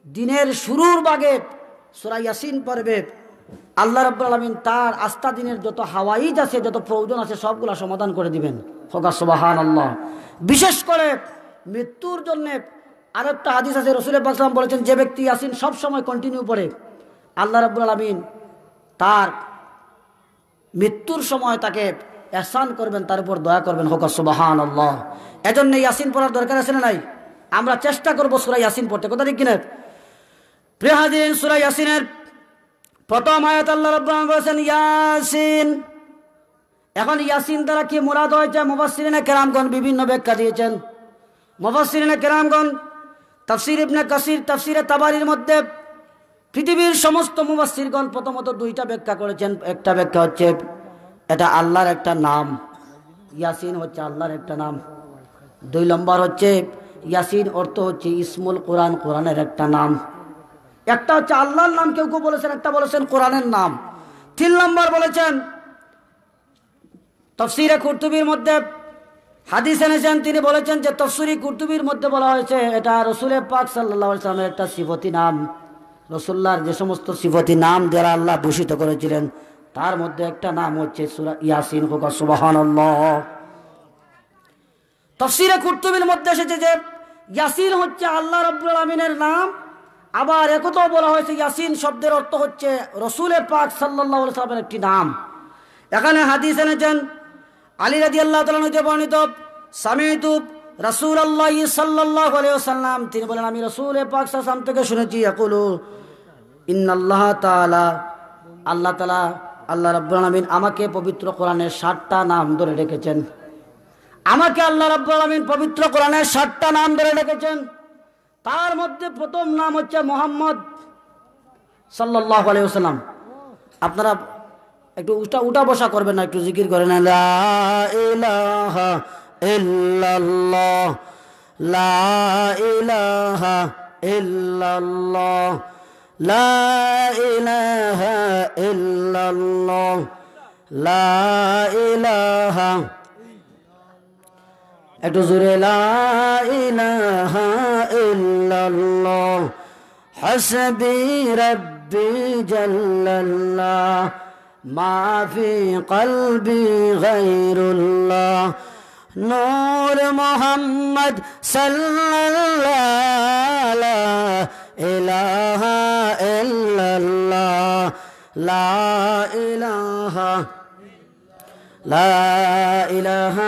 Speaker 1: দিনের শুরুর বাগে সুরা ইয়াসিন পড়বে। আল্লাহ রব্বুল আলমিন তার আস্থা দিনের যত হাওয়াইজ আছে, যত প্রয়োজন আছে, সবগুলা সমাধান করে দিবেন। হোকা সুবাহান আল্লাহ বিশেষ করে মৃত্যুর জন্য আরেকটা হাদিস আছে রসুল বাসলাম বলেছেন, যে ব্যক্তি ইয়াসিন সব সময় কন্টিনিউ পড়ে, আল্লাহ রব্বুল আলমিন তার মৃত্যুর সময় তাকে এহসান করবেন, তার উপর দয়া করবেন হোক সুবাহান আল্লাহ এজন্য ইয়াসিন পড়ার দরকার আছে না নাই? আমরা চেষ্টা করব সুরা ইয়াসিন পড়তে। কথা ঠিক কিনা? প্রিয় হাজিন সুরা ইয়াসিনের প্রথম আয়াত আল্লাহ রব্বুল বলেছেন, ইয়াসিন। এখন ইয়াসিন দ্বারা কি মুরাদ হয়েছে? মুবাসিরিনে কেরামগণ বিভিন্ন ব্যাখ্যা দিয়েছেন। মুবাসিরিনে কেরামগণ তাফসির ইবনে কাসির, তাফসিরে তাবারির মধ্যে পৃথিবীর সমস্ত মুবাসিরগণ প্রথমত দুইটা ব্যাখ্যা করেছেন। একটা ব্যাখ্যা হচ্ছে, এটা আল্লাহর একটা নাম। ইয়াসিন হচ্ছে আল্লাহর একটা নাম। দুই নম্বর হচ্ছে, ইয়াসিন অর্থ হচ্ছে ইসমুল কোরআন, কোরআনের একটা নাম। একটা হচ্ছে আল্লাহর নাম, কেউ কেউ বলেছেন, একটা বলেছেন কোরআনের নাম। তিন নম্বর বলেছেন, তফসিরে কুর্তুবির মধ্যে হাদিস এনেছেন, তিনি বলেছেন যে তফসিরি কুর্তুবির মধ্যে বলা হয়েছে, এটা রসুলের পাক সাল্লাহ একটা সিফতি নাম। রসুল্লাহর যে সমস্ত সিফতি নাম যারা আল্লাহ ভূষিত করেছিলেন, তার মধ্যে একটা নাম হচ্ছে ইয়াসিন সুবাহান তফসিরে কুর্তুবির মধ্যে এসেছে যে, ইয়াসিন হচ্ছে আল্লাহ রব্বুল আমিনের নাম আবার একথাও বলা হয়েছে, ইয়াসিন শব্দের অর্থ হচ্ছে রসুলের পাক সাল্লাহ সাল্লামের একটি নাম। এখানে হাদিস এনেছেন, আলী রাজি আল্লাহ তালতে বর্ণিত সামিতুব রসুল আল্লাহ সাল্লাহ সাল্লাম তিনি বলেন, আমি রসুল পাক সাল্লাম থেকে শুনেছি। একুলু ইন্নাল্লাহ তালা আল্লাহ তালা আল্লাহ রব্বুল আলমিন আমাকে পবিত্র কোরআনের ষাটটা নাম ধরে রেখেছেন। আমাকে আল্লাহ রব্বুল আলমিন পবিত্র কোরআনের ষাটটা নাম ধরে রেখেছেন। তার মধ্যে প্রথম নাম হচ্ছে মোহাম্মদ সাল্লাহ আলাইসাল্লাম আপনারা একটু উঠা উঠা বসা করবেন না, একটু জিকির করেন। লা একটু জোরে লা ইলাহা ইল্লাল্লাহ হাসবি রব্বি জাল্লাল্লাহ মা ফি কলবি গায়রুল্লাহ নূর মোহাম্মদ সাল্লাল্লাহ লা ইলাহা ইল্লাল্লাহ লা ইলাহা লা ইলাহা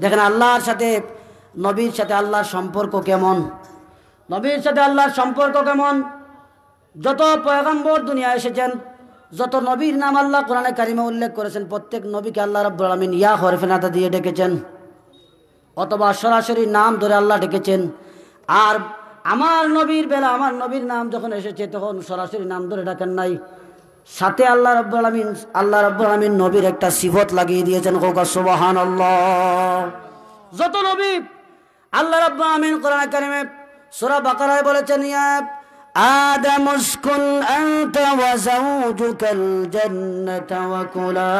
Speaker 1: দেখেন আল্লাহর সাথে, নবীর সাথে আল্লাহর সম্পর্ক কেমন? নবীর সাথে আল্লাহর সম্পর্ক কেমন? যত পয়গম্বর দুনিয়া এসেছেন, যত নবীর নাম আল্লাহ কোরআনে কারিমে উল্লেখ করেছেন, প্রত্যেক নবীকে আল্লাহ রব্বুল আলমিন ইয়া হরফেনাতা দিয়ে ডেকেছেন। অথবা সরাসরি নাম ধরে আল্লাহ ডেকেছেন। আর আমার নবীর বেলা, আমার নবীর নাম যখন এসেছে, তখন সরাসরি নাম ধরে ডাকেন নাই। সাথে আল্লাহ রব্বুল আলমিন আল্লাহ রব্বুল আলমিন নবীর একটা সিফত লাগিয়ে দিয়েছেন কৌকা সুবাহান আল্লাহ যত নবী আল্লাহ রব্বুল আলমিন কোরআন কারিমে সুরা বাকারায় বলেছেন ইয়া آدم اسكن أنت وزوجك الجنة وكلا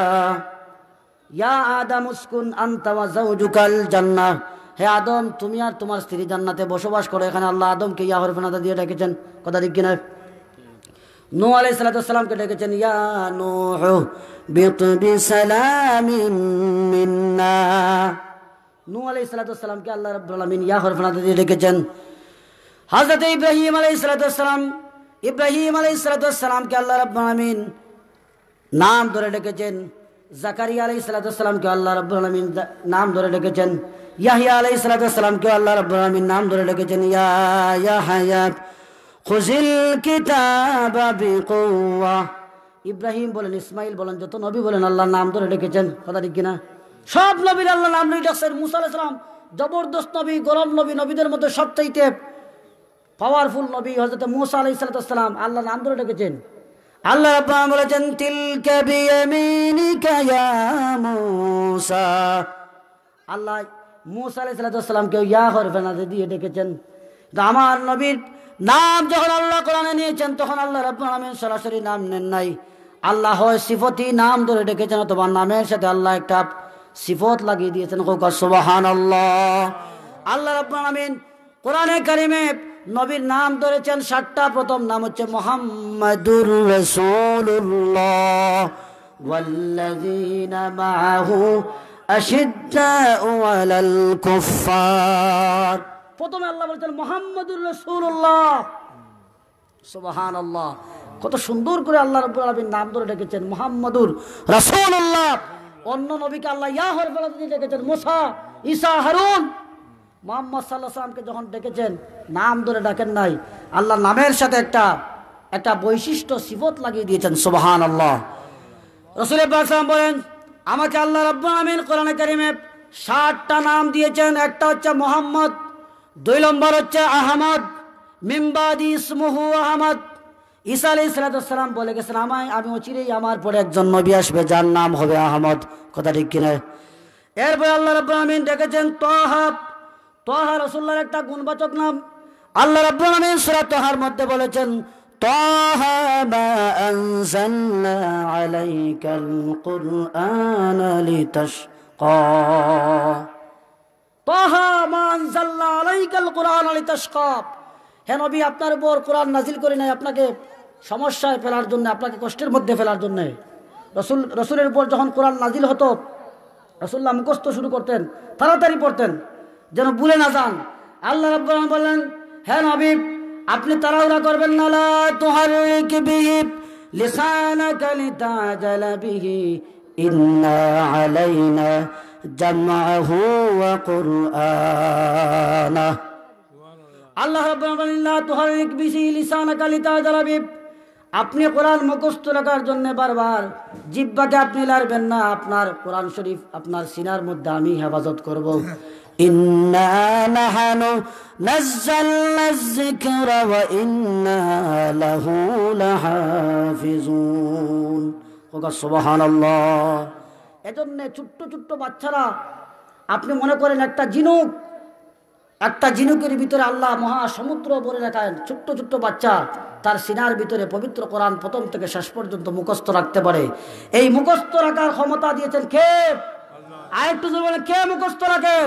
Speaker 1: ইয়া আদম উসকুন আনতা ওয়া যাওজুকাল জান্নাহ হে আদম তুমি আর তোমার স্ত্রী জান্নাতে বসবাস করো এখানে আল্লাহ আদমকে ইয়া হরফে নাদা দিয়ে ডেকেছেন কথা ঠিক কিনা নূহ আলাইহিস সালামকে ডেকেছেন, ইয়া নূহ বিতবি সালামিন মিন্না। নূহ আলাইহিস সালামকে আল্লাহ রাব্বুল আলামিন ইয়া হরফে নাদা দিয়ে ডেকেছেন। হযরত ইব্রাহিম আলাইহিস সালাম, ইব্রাহিম আলাইহিস সালামকে আল্লাহ রাব্বুল আলামিন নাম ধরে ডেকেছেন। জাকারিয়া আলাই সালাতামকে আল্লাহ রব্বুল আলমিন নাম ধরে ডেকেছেন। ইয়াহিয়া আলাই সালাতামকে আল্লাহ রব্বুল আলমিন নাম ধরে ডেকেছেন। ইয়া ইয়া হায়াত খুজিল কিতাব বিকুওয়া ইব্রাহিম বলেন ইসমাইল বলেন যত নবী বলেন আল্লাহ নাম ধরে ডেকেছেন কথা ঠিক কিনা? সব নবীর আল্লাহ নাম ধরে ডাকছেন মুসা আলাইহিস সালাম। জবরদস্ত নবী গরম নবী নবীদের মধ্যে সবচাইতে পাওয়ারফুল নবী হজরত মুসা আলাইহিস সালাম। আল্লাহ নাম ধরে ডেকেছেন আল্লাহ রাব্বান বলেছেন তিলকা বিয়ামিনিকা ইয়া মূসা। আল্লাহ মূসা আলাইহিস সালামকে ইয়া হরফে নাদে দিয়ে ডেকেছেন। তো আমার নবীর নাম যখন আল্লাহ কোরআনে নিয়েছেন তখন আল্লাহ রাব্বুল আলামিন সরাসরি নাম নেন নাই আল্লাহ হয় সিফতি নাম ধরে ডেকেছেন অথবা নামের সাথে আল্লাহ একটা সিফত লাগিয়ে দিয়েছেন কোকা সুবহানাল্লাহ আল্লাহ রাব্বুল আলামিন কোরআনে কারিমে নবীর নাম ধরেছেন সাতটা প্রথম নাম হচ্ছে মোহাম্মদুর রসুল্লাহ والذين معه أشداء على الكفار প্রথমে আল্লাহ বলছেন, মোহাম্মদুর রসুল্লাহ আল্লাহ কত সুন্দর করে আল্লাহ রব্বুল নাম ধরে ডেকেছেন মোহাম্মদুর রসুল্লাহ অন্য নবীকে আল্লাহ ইয়াহর বেলাতে ডেকেছেন, মুসা, ঈসা, হারুন। মোহাম্মদ সাল্লাহ যখন ডেকেছেন, নাম ধরে ডাকেন নাই আল্লাহ নামের সাথে একটা একটা বৈশিষ্ট্য সিবত লাগিয়ে দিয়েছেন সুবাহান আল্লাহ রসুল ইব্রাহিম বলেন, আমাকে আল্লাহ রব্বুল আমিন কোরআনে কারিমে ষাটটা নাম দিয়েছেন, একটা হচ্ছে মোহাম্মদ দুই নম্বর হচ্ছে আহমদ, মিমবাদি ইসমুহু আহমদ। ঈসা আলি বলে গেছেন, আমায়, আমি অচিরেই আমার পরে একজন নবী আসবে, যার নাম হবে আহমদ। কথা ঠিক কিনা? এরপরে আল্লাহ রব্বুল আমিন ডেকেছেন তহাব তহা রসুল্লার একটা গুণবাচক নাম। আল্লাহ রাব্বুল আমিন সূরা তহার মধ্যে বলেছেন তহা মা আনজালনা আলাইকাল কুরআন লিতাশকা। হে নবী, আপনার উপর কোরআন নাজিল করি নাই আপনাকে সমস্যায় ফেলার জন্য, আপনাকে কষ্টের মধ্যে ফেলার জন্য। রসুল, রসুলের উপর যখন কোরআন নাজিল হতো, রসুল্লাহ মুখস্থ শুরু করতেন, তাড়াতাড়ি পড়তেন, যেন ভুলে না যান। আল্লাহ রাব্বুল বললেন হ্যাঁ নবী, আপনি তাড়াহুড়া করবেন না লিসানাকা লিতাজালা বিহি ইন্না আলাইনা জামআহু ওয়া কুরআনা আল্লাহ রাব্বুল বলেন লা তুহাররিক বিহি লিসানাকা লিতাজালা বিহি আপনি কোরআন মুখস্থ রাখার জন্য বারবার জিব্বাকে আপনি লাড়বেন না আপনার কোরআন শরীফ আপনার সিনার মধ্যে আমি হেফাজত করব إنا نحن نزلنا الذكر وإنا له لحافظون সুবাহান আল্লাহ এজন্য ছোট্ট ছোট্ট বাচ্চারা, আপনি মনে করেন একটা জিনুক একটা জিনুকের ভিতরে আল্লাহ মহা সমুদ্র ভরে রাখেন, ছোট্ট ছোট্ট বাচ্চা, তার সিনার ভিতরে পবিত্র কোরআন প্রথম থেকে শেষ পর্যন্ত মুখস্থ রাখতে পারে। এই মুখস্থ রাখার ক্ষমতা দিয়েছেন কে? আরেকটু বলে কে মুখস্থ রাখেন?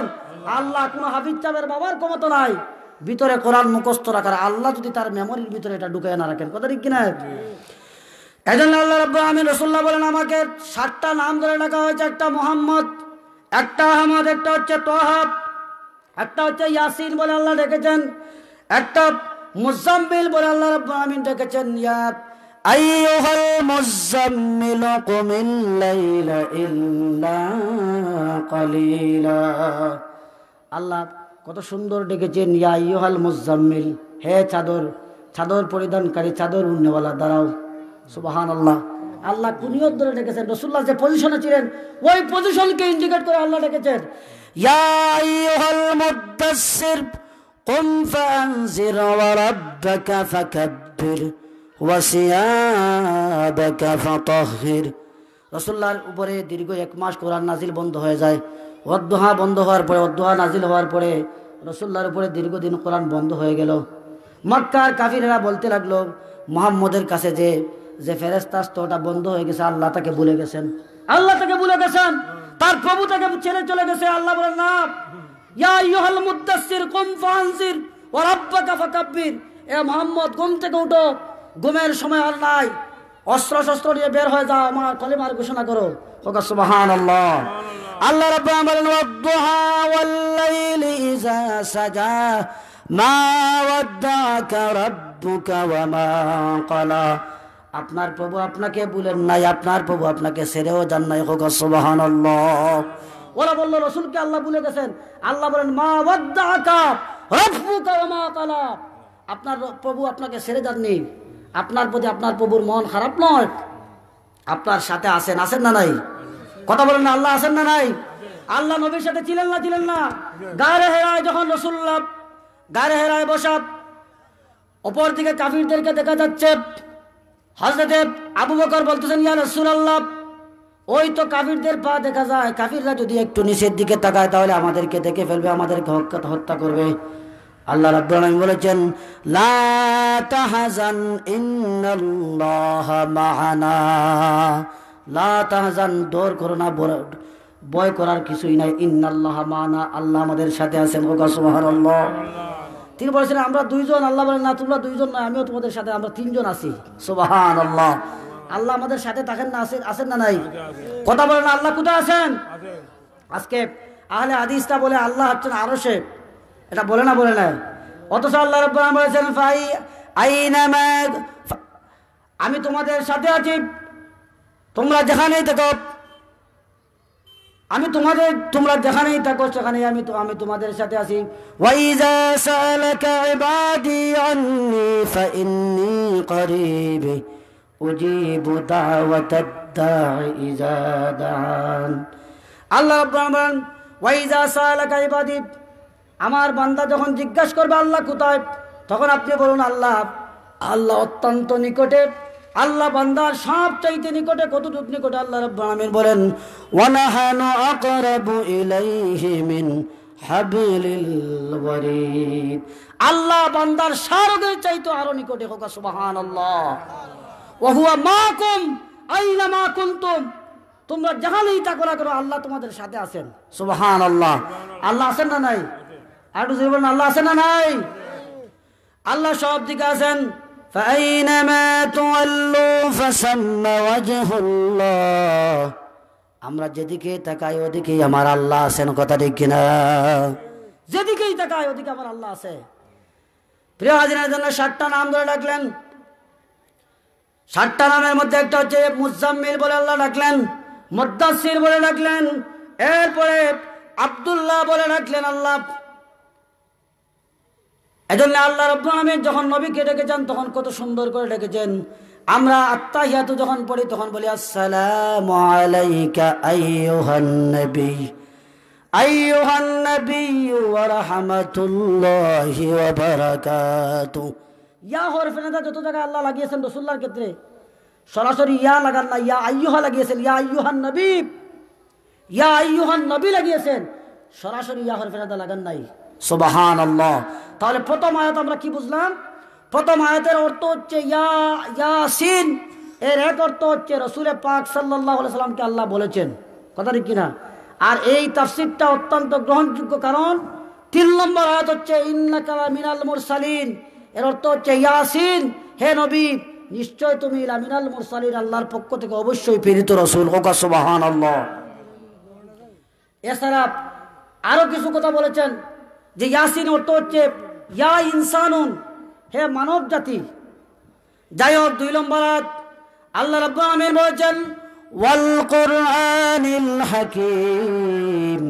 Speaker 1: আল্লাহ, কোনো হাফিজ চাবের বাবার ক্ষমতা নাই। ভিতরে কোরআন মুখস্থ রাখার আল্লাহ যদি তার মেমোরির ভিতরে এটা ঢুকায় না রাখেন, কথা ঠিক কিনা? এই জন্য আল্লাহ রব্বুল আমি রসুল্লাহ বলেন, আমাকে সাতটা নাম ধরে ডাকা হয়েছে, একটা মোহাম্মদ, একটা আহমদ, একটা হচ্ছে তোহাব, একটা হচ্ছে ইয়াসিন বলে আল্লাহ ডেকেছেন, একটা মুজাম্মিল বলে আল্লাহ রব্বুল আমিন ডেকেছেন। ইয়া আইয়ুহাল মুজাম্মিল কুমিল লাইলা ইল্লা কালিলা। আল্লাহ কত সুন্দর ডেকেছেন, ইয়া আইয়ুহাল মুজাম্মিল। হে চাদর চাদর পরিধানকারী, চাদর উন্নেওয়ালা দাঁড়াও। সুবাহান আল্লাহ আল্লাহ কুনিয়ত ধরে ডেকেছেন রসুল্লাহ যে পজিশনে ছিলেন ওই পজিশনকে ইন্ডিকেট করে আল্লাহ ডেকেছেন ইয়া আইয়ুহাল মুদাসসির قم فأنذر وربك فكبر وثيابك فطهر রসুল্লাহর উপরে দীর্ঘ এক মাস কোরআন নাজিল বন্ধ হয়ে যায় অদ্দোহা বন্ধ হওয়ার পরে অদ্দোহা নাজিল হওয়ার পরে রসুল্লাহর উপরে দীর্ঘদিন কোরআন বন্ধ হয়ে গেল মক্কার কাফিরেরা বলতে লাগলো মোহাম্মদের কাছে যে যে ফেরেস্তাস্ত ওটা বন্ধ হয়ে গেছে, আল্লাহ তাকে ভুলে গেছেন। আল্লাহ তাকে ভুলে গেছেন। তার প্রভু তাকে ছেড়ে চলে গেছে। আল্লাহ বলেন, না। ইয়া ইয়ুহাল মুদাসসির, কুম ফানসির, ওয়া রাব্বাকা এ মোহাম্মদ, ঘুম থেকে উঠো। ঘুমের সময় আর নাই। অস্ত্র শস্ত্র নিয়ে বের হয়ে যাও। আমার কলিমার ঘোষণা করো। ওকা সুবহানাল্লাহ। আল্লাহ রাব্বুল আলামিন বলেন, ওয়াদ-দুহা ওয়াল-লাইলি ইযা সাজা, মা ওয়াদ্দাকা রাব্বুকা ওয়া মা ক্বালা আপনার প্রভু আপনাকে বলেন নাই, আপনার প্রভু আপনাকে সেরেও যান নাই। হোক সুবাহান ওরা বলল, রসুলকে আল্লাহ বলে গেছেন। আল্লাহ বলেন, মা আপনার প্রভু আপনাকে সেরে যাননি। আপনার প্রতি আপনার প্রভুর মন খারাপ নয়। আপনার সাথে আছেন আছেন না নাই? কথা বলেন না, আল্লাহ আছেন না নাই? আল্লাহ নবীর সাথে ছিলেন না ছিলেন না? গায়ে হেরায় যখন রসুল্লাহ, গায়ে হেরায় বসা অপর দিকে কাফিরদেরকে দেখা যাচ্ছে হজরতে আবু বকর বলতেছেন, ইয়া ওই তো কাফিরদের পা দেখা যায়। কাফিররা যদি একটু নিচের দিকে তাকায়, তাহলে আমাদেরকে দেখে ফেলবে, আমাদেরকে হত্যা করবে। আল্লাহ রাব্বুল আলামিন বলেছেন, লা তাহজান, ইন্নাল্লাহা মা'ানা। লা তাহজান, দর করো না, ভয় করার কিছুই নাই। ইন্নাল্লাহা মা'ানা, আল্লাহ আমাদের সাথে আছেন। ওগা সুবহানাল্লাহ। তিনি বলেছেন, আমরা দুইজন, আল্লাহ বলেন, না, তোমরা দুইজন নয়, আমিও তোমাদের সাথে, আমরা তিনজন আছি। সুবহানাল্লাহ। আল্লাহ আল্লাহ আমাদের সাথে থাকেন না আছেন আছেন না নাই? কথা বলেন, আল্লাহ কোথায় আছেন? আজকে আহলে হাদিসটা বলে আল্লাহ হচ্ছেন আরশে। এটা বলে না বলে না অথচ আল্লাহ রাব্বুল বলেছেন, ফাই, আইনা আমি তোমাদের সাথে আছি। তোমরা যেখানেই থাকো আমি তোমাদের, তোমরা যেখানেই থাকো সেখানে আমি তো আমি তোমাদের সাথে আছি। ওয়াইজা সালাকা ইবাদি আন্নি ফাইন্নি করিব, উজিবু দাওয়াতাদ দাঈ ইজা দাআন। আল্লাহ রাব্বুল ওয়াইজা সালাকা ইবাদি আমার বান্দা যখন জিজ্ঞাসা করবে, আল্লাহ কোথায়? তখন আপনি বলুন, আল্লাহ আল্লাহ অত্যন্ত নিকটে। আল্লাহ বান্দার সব চাইতে নিকটে কতটুক নিকটে আল্লাহ রাব্বুল আলামিন বলেন ওয়ানাহানু আকরাবু ইলাইহি মিন হাবিলিল ওয়ারিদ। আল্লাহ বান্দার সারগের চাইতে আরও নিকটে হোক সুবহানাল্লাহ। ওয়া হুয়া মাকুম আইনা মা কুনতুম। তোমরা যেখানেই থাকো না করো আল্লাহ তোমাদের সাথে আছেন সুবহানাল্লাহ। আল্লাহ আছেন না নাই? আর বলুন, আল্লাহ আছেন না নাই? আল্লাহ সব দিকে আছেন। আমরা যেদিকে তাকাই ওদিকেই আমার আল্লাহ আছেন, কথা ঠিক কিনা? যেদিকেই তাকাই ওদিকে আমার আল্লাহ আছে। প্রিয় হাজিনের জন্য ষাটটা নাম ধরে ডাকলেন। ষাটটা নামের মধ্যে একটা হচ্ছে মুজাম্মিল বলে আল্লাহ ডাকলেন মদ্দাসির বলে ডাকলেন, এরপরে আবদুল্লাহ বলে ডাকলেন আল্লাহ। এজন্য আল্লাহ রব্বুল আলামিন যখন নবীকে ডেকেছেন, তখন কত সুন্দর করে ডেকেছেন। আমরা আত্মাহিয়াতু যখন পড়ি, তখন বলি, আসসালামু আলাইকা আইয়ুহান নবী। আইয়ুহান নবী ওয়া রাহমাতুল্লাহি ওয়া বারাকাতুহু ইয়া হরফে নাদা যত জায়গায় আল্লাহ লাগিয়েছেন রাসূলুল্লাহর ক্ষেত্রে, সরাসরি ইয়া লাগান না ইয়া আইয়ুহা লাগিয়েছেন, ইয়া আইয়ুহান নবী। ইয়া আইয়ুহান নবী লাগিয়েছেন, সরাসরি ইয়া হরফে নাদা লাগান নাই। সুবাহান আল্লাহ তাহলে প্রথম আয়াত আমরা কি বুঝলাম? প্রথম আয়াতের অর্থ হচ্ছে ইয়া, ইয়াসিন। এর এক অর্থ হচ্ছে রসুলে পাক সাল্লাহ সাল্লামকে আল্লাহ বলেছেন। কথা ঠিক কিনা? আর এই তাফসিরটা অত্যন্ত গ্রহণযোগ্য কারণ তিন নম্বর আয়াত হচ্ছে, ইন্নাকা মিনাল মুরসালিন। এর অর্থ হচ্ছে, ইয়াসিন, হে নবী, নিশ্চয় তুমি লামিনাল মুরসালিন আল্লাহর পক্ষ থেকে অবশ্যই প্রেরিত রসুল। ওকা সুবাহান আল্লাহ এছাড়া আরও কিছু কথা বলেছেন, যে ইয়াসিন অর্থ হচ্ছে ইয়া ইনসানুন, হে মানব জাতি। যাই হোক, দুই নম্বর আল্লাহ রাব্বুল আলামিন বলেছেন, ওয়াল কোরআনিল হাকিম।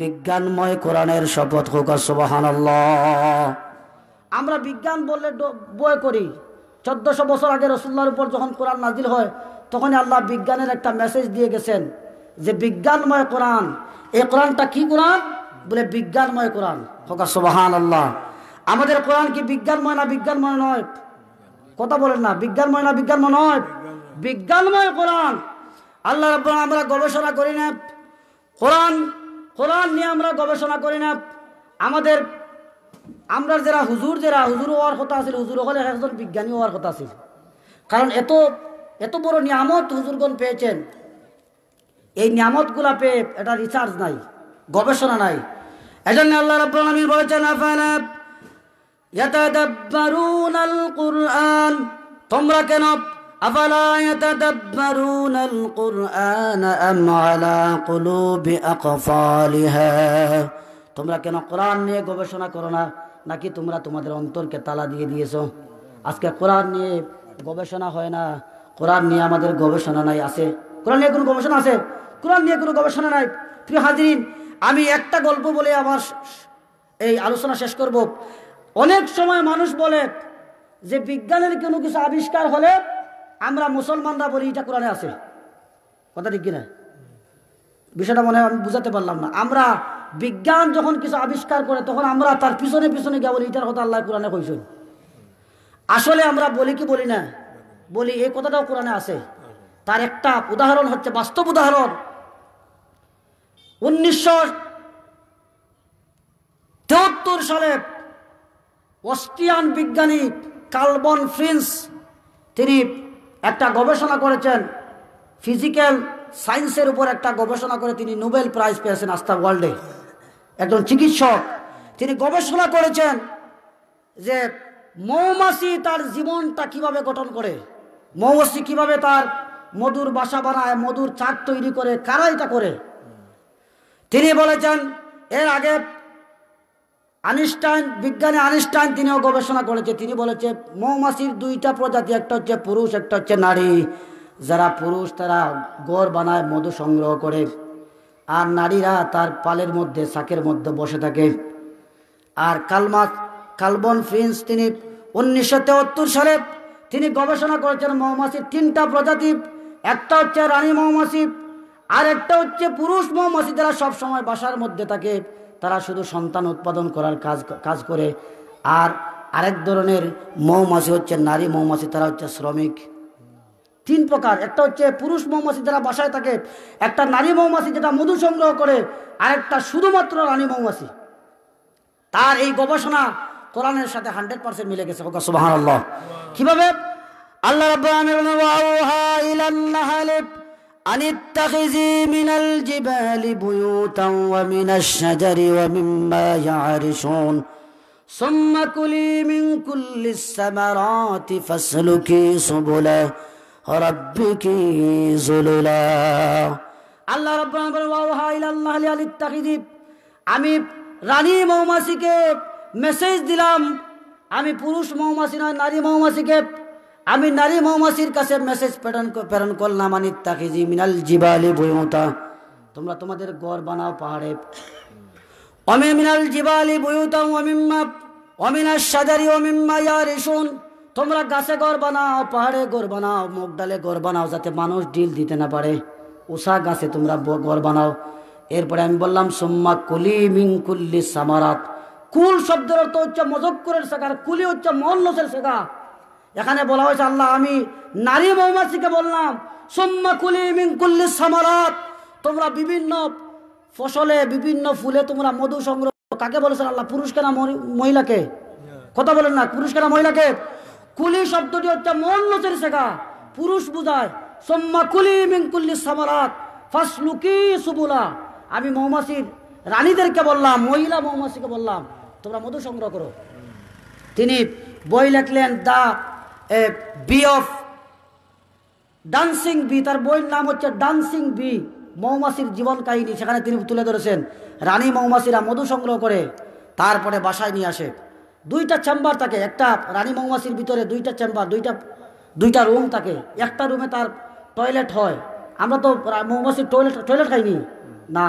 Speaker 1: বিজ্ঞানময় কোরআনের শপথ হোক, সুবহানাল্লাহ। আমরা বিজ্ঞান বললে বয় করি। চোদ্দশো বছর আগে রসুল্লাহর উপর যখন কোরআন নাজিল হয় তখন আল্লাহ বিজ্ঞানের একটা মেসেজ দিয়ে গেছেন যে, বিজ্ঞানময় কোরআন। এই কোরআনটা কি কোরআন? বলে, বিজ্ঞানময় কোরআন। হোকা সুবাহান আল্লাহ আমাদের কোরআন কি বিজ্ঞানময় না বিজ্ঞানময় নয়? কথা বলেন না বিজ্ঞানময় না বিজ্ঞানময় নয়? বিজ্ঞানময় কোরআন। আল্লাহ আলামিন, আমরা গবেষণা করি না। কোরআন কোরআন নিয়ে আমরা গবেষণা করি না। আমাদের, আমরা যারা হুজুর যারা হুজুর হওয়ার কথা আছিল, হুজুর হলে একজন বিজ্ঞানী হওয়ার কথা আছিল। কারণ এত এত বড় নিয়ামত হুজুরগণ পেয়েছেন। এই নিয়ামতগুলা পেয়ে এটা রিচার্জ নাই, গবেষণা নাই। এজন্য আল্লাহ রাব্বুল আলামিন বলেছেন, আফালা তোমরা কেন? আফালা তোমরা কেন কোরআন নিয়ে গবেষণা করো না? নাকি তোমরা তোমাদের অন্তরকে তালা দিয়ে দিয়েছ? আজকে কোরআন নিয়ে গবেষণা হয় না। কোরআন নিয়ে আমাদের গবেষণা নাই, আছে। কোরআন নিয়ে কোনো গবেষণা আছে? কোরআন নিয়ে কোনো গবেষণা নাই। প্রিয় হাজিরিন, আমি একটা গল্প বলে আমার এই আলোচনা শেষ করব। অনেক সময় মানুষ বলে যে বিজ্ঞানের কোনো কিছু আবিষ্কার হলে আমরা মুসলমানরা বলি এটা কোরআনে আছে। কথা ঠিক কিনা? বিষয়টা মনে হয় আমি বুঝাতে পারলাম না। আমরা বিজ্ঞান যখন কিছু আবিষ্কার করে, তখন আমরা তার পিছনে পিছনে গিয়ে বলি, এটার কথা আল্লাহ কোরআনে কইছেন। আসলে আমরা বলি কি বলি না? বলি, এই কথাটাও কোরআনে আছে। তার একটা উদাহরণ হচ্ছে, বাস্তব উদাহরণ। উনিশশো সালে অস্ট্রিয়ান বিজ্ঞানী কার্বন ফ্রিন্স তিনি একটা গবেষণা করেছেন। ফিজিক্যাল সায়েন্সের উপর একটা গবেষণা করে তিনি নোবেল প্রাইজ পেয়েছেন আস্থা ওয়ার্ল্ডে। একজন চিকিৎসক। তিনি গবেষণা করেছেন যে মৌমাছি তার জীবনটা কীভাবে গঠন করে, মৌমাছি কীভাবে তার মধুর বাসা বানায়, মধুর চাক তৈরি করে কারা এটা করে। তিনি বলেছেন, এর আগে আনিস্টাইন বিজ্ঞানী আনিস্টাইন তিনিও গবেষণা করেছে। তিনি বলেছে, মৌমাছির দুইটা প্রজাতি, একটা হচ্ছে পুরুষ, একটা হচ্ছে নারী। যারা পুরুষ, তারা গড় বানায়, মধু সংগ্রহ করে। আর নারীরা তার পালের মধ্যে, শাকের মধ্যে বসে থাকে। আর কালমা কালবন ফ্রিন্স তিনি উনিশশো সালে তিনি গবেষণা করেছেন মৌমাছির তিনটা প্রজাতি। একটা হচ্ছে রানী মৌমাছি, আর একটা হচ্ছে পুরুষ মৌমাছি যারা সব সময় বাসার মধ্যে থাকে। তারা শুধু সন্তান উৎপাদন করার কাজ কাজ করে। আর আরেক ধরনের মৌমাছি হচ্ছে নারী মৌমাছি, তারা হচ্ছে শ্রমিক। তিন প্রকার। একটা হচ্ছে পুরুষ মৌমাছি যারা বাসায় থাকে, একটা নারী মৌমাছি যেটা মধু সংগ্রহ করে, আরেকটা শুধুমাত্র রানী মৌমাছি। তার এই গবেষণা কোরআনের সাথে হান্ড্রেড পার্সেন্ট মিলে গেছে। কীভাবে? আল্লাহ আলামিন বলেন, "ওয়াউহা ইলান নাহলি আন ইত্তাখিযি মিনাল জিবালি বুয়ুতান ওয়া মিনাশ শাজারি ওয়া মিম্মা ইয়ারিশুন ثم كلي من كل الثمرات فاسلكي سبل ربك ذللا আল্লাহ রাব্বুল আলামিন বলেন, "ওয়াউহা ইলান নাহলি আন ইত্তাখিযি আমি রানী মৌমাছিকে মেসেজ দিলাম আমি পুরুষ মৌমাছি নয় নারী মৌমাছিকে আমি নারী মৌমাছির কাছে মেসেজ প্রেরণ প্রেরণ করলাম আনি তাকিজি মিনাল জিবালি বইমতা তোমরা তোমাদের গড় বানাও পাহাড়ে। অমে মিনাল জিবালি বইউতা অমিম্মা অমিনার সাজারি অমিম্মা ইয়ারিসুন তোমরা গাছে গড় বানাও, পাহাড়ে গড় বানাও, মুগ ডালে গড় বানাও, যাতে মানুষ ডিল দিতে না পারে। উষা গাছে তোমরা গড় বানাও। এরপরে আমি বললাম, সোম্মা কুলি মিং কুল্লি সামারাত। কুল শব্দের অর্থ হচ্ছে মজক্করের শেখা কুলি হচ্ছে মল্লসের শেখা। এখানে বলা হয়েছে আল্লাহ আমি নারী মৌমাছিকে বললাম সোম্মা কুলি মিং কুল্লি সামারাত। তোমরা বিভিন্ন ফসলে বিভিন্ন ফুলে তোমরা মধু সংগ্রহ কাকে বলেছেন আল্লাহ? পুরুষ কেনা মহি- মহিলাকে? কথা বলেন না পুরুষ কেনা মহিলাকে? কুলি শব্দটি হচ্ছে মল্লসের শেখা। পুরুষ বুঝায় সোম্মা কুলি মিং কুল্লি সামারাত ফাসলুকি সুবুলা। আমি মৌমাছির রানীদেরকে বললাম মহিলা মৌমাছিকে বললাম তোমরা মধু সংগ্রহ করো। তিনি বই লেখলেন the bee of dancing bee তার বইয়ের নাম হচ্ছে ডান্সিং বি মৌমাছির জীবন কাহিনী, সেখানে তিনি তুলে ধরেছেন। রানী মৌমাছিরা মধু সংগ্রহ করে, তারপরে বাসায় নিয়ে আসে। দুইটা চেম্বার থাকে, একটা রানী মৌমাছির ভিতরে দুইটা চেম্বার দুইটা দুইটা রুম থাকে। একটা রুমে তার টয়লেট হয়। আমরা তো মৌমাছির টয়লেট টয়লেট খাইনি? না।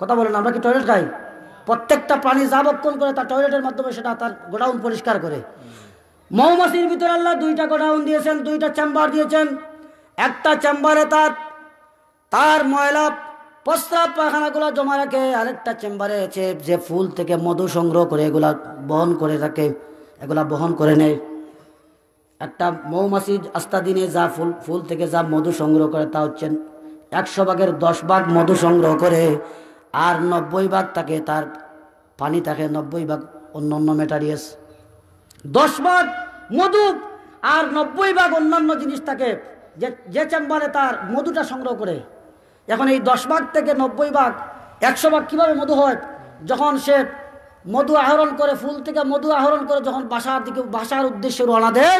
Speaker 1: কথা বলেন, আমরা কি টয়লেট খাই? প্রত্যেকটা প্রাণী যা বক্ষণ করে তার টয়লেটের মাধ্যমে সেটা তার গোডাউন পরিষ্কার করে। মৌমাছির ভিতরে আল্লাহ দুইটা গোডাউন দিয়েছেন, দুইটা চেম্বার দিয়েছেন। একটা চেম্বারে তার তার ময়লা, প্রস্রাব পায়খানাগুলো জমা রাখে আরেকটা চেম্বারে আছে যে ফুল থেকে মধু সংগ্রহ করে এগুলা বহন করে রাখে, এগুলা বহন করে নেয়। একটা মৌমাছি আস্তা দিনে যা ফুল ফুল থেকে যা মধু সংগ্রহ করে তা হচ্ছে একশো ভাগের দশ ভাগ মধু সংগ্রহ করে আর নব্বই ভাগ তাকে তার পানি থাকে, নব্বই ভাগ অন্য অন্য মেটারিয়াস দশ ভাগ মধু আর নব্বই ভাগ অন্যান্য জিনিস থাকে যে যে চেম্বারে তার মধুটা সংগ্রহ করে। এখন এই দশ ভাগ থেকে নব্বই ভাগ, একশো ভাগ কীভাবে মধু হয়? যখন সে মধু আহরণ করে, ফুল থেকে মধু আহরণ করে যখন বাসার দিকে, বাসার উদ্দেশ্যে রওনা দেয়,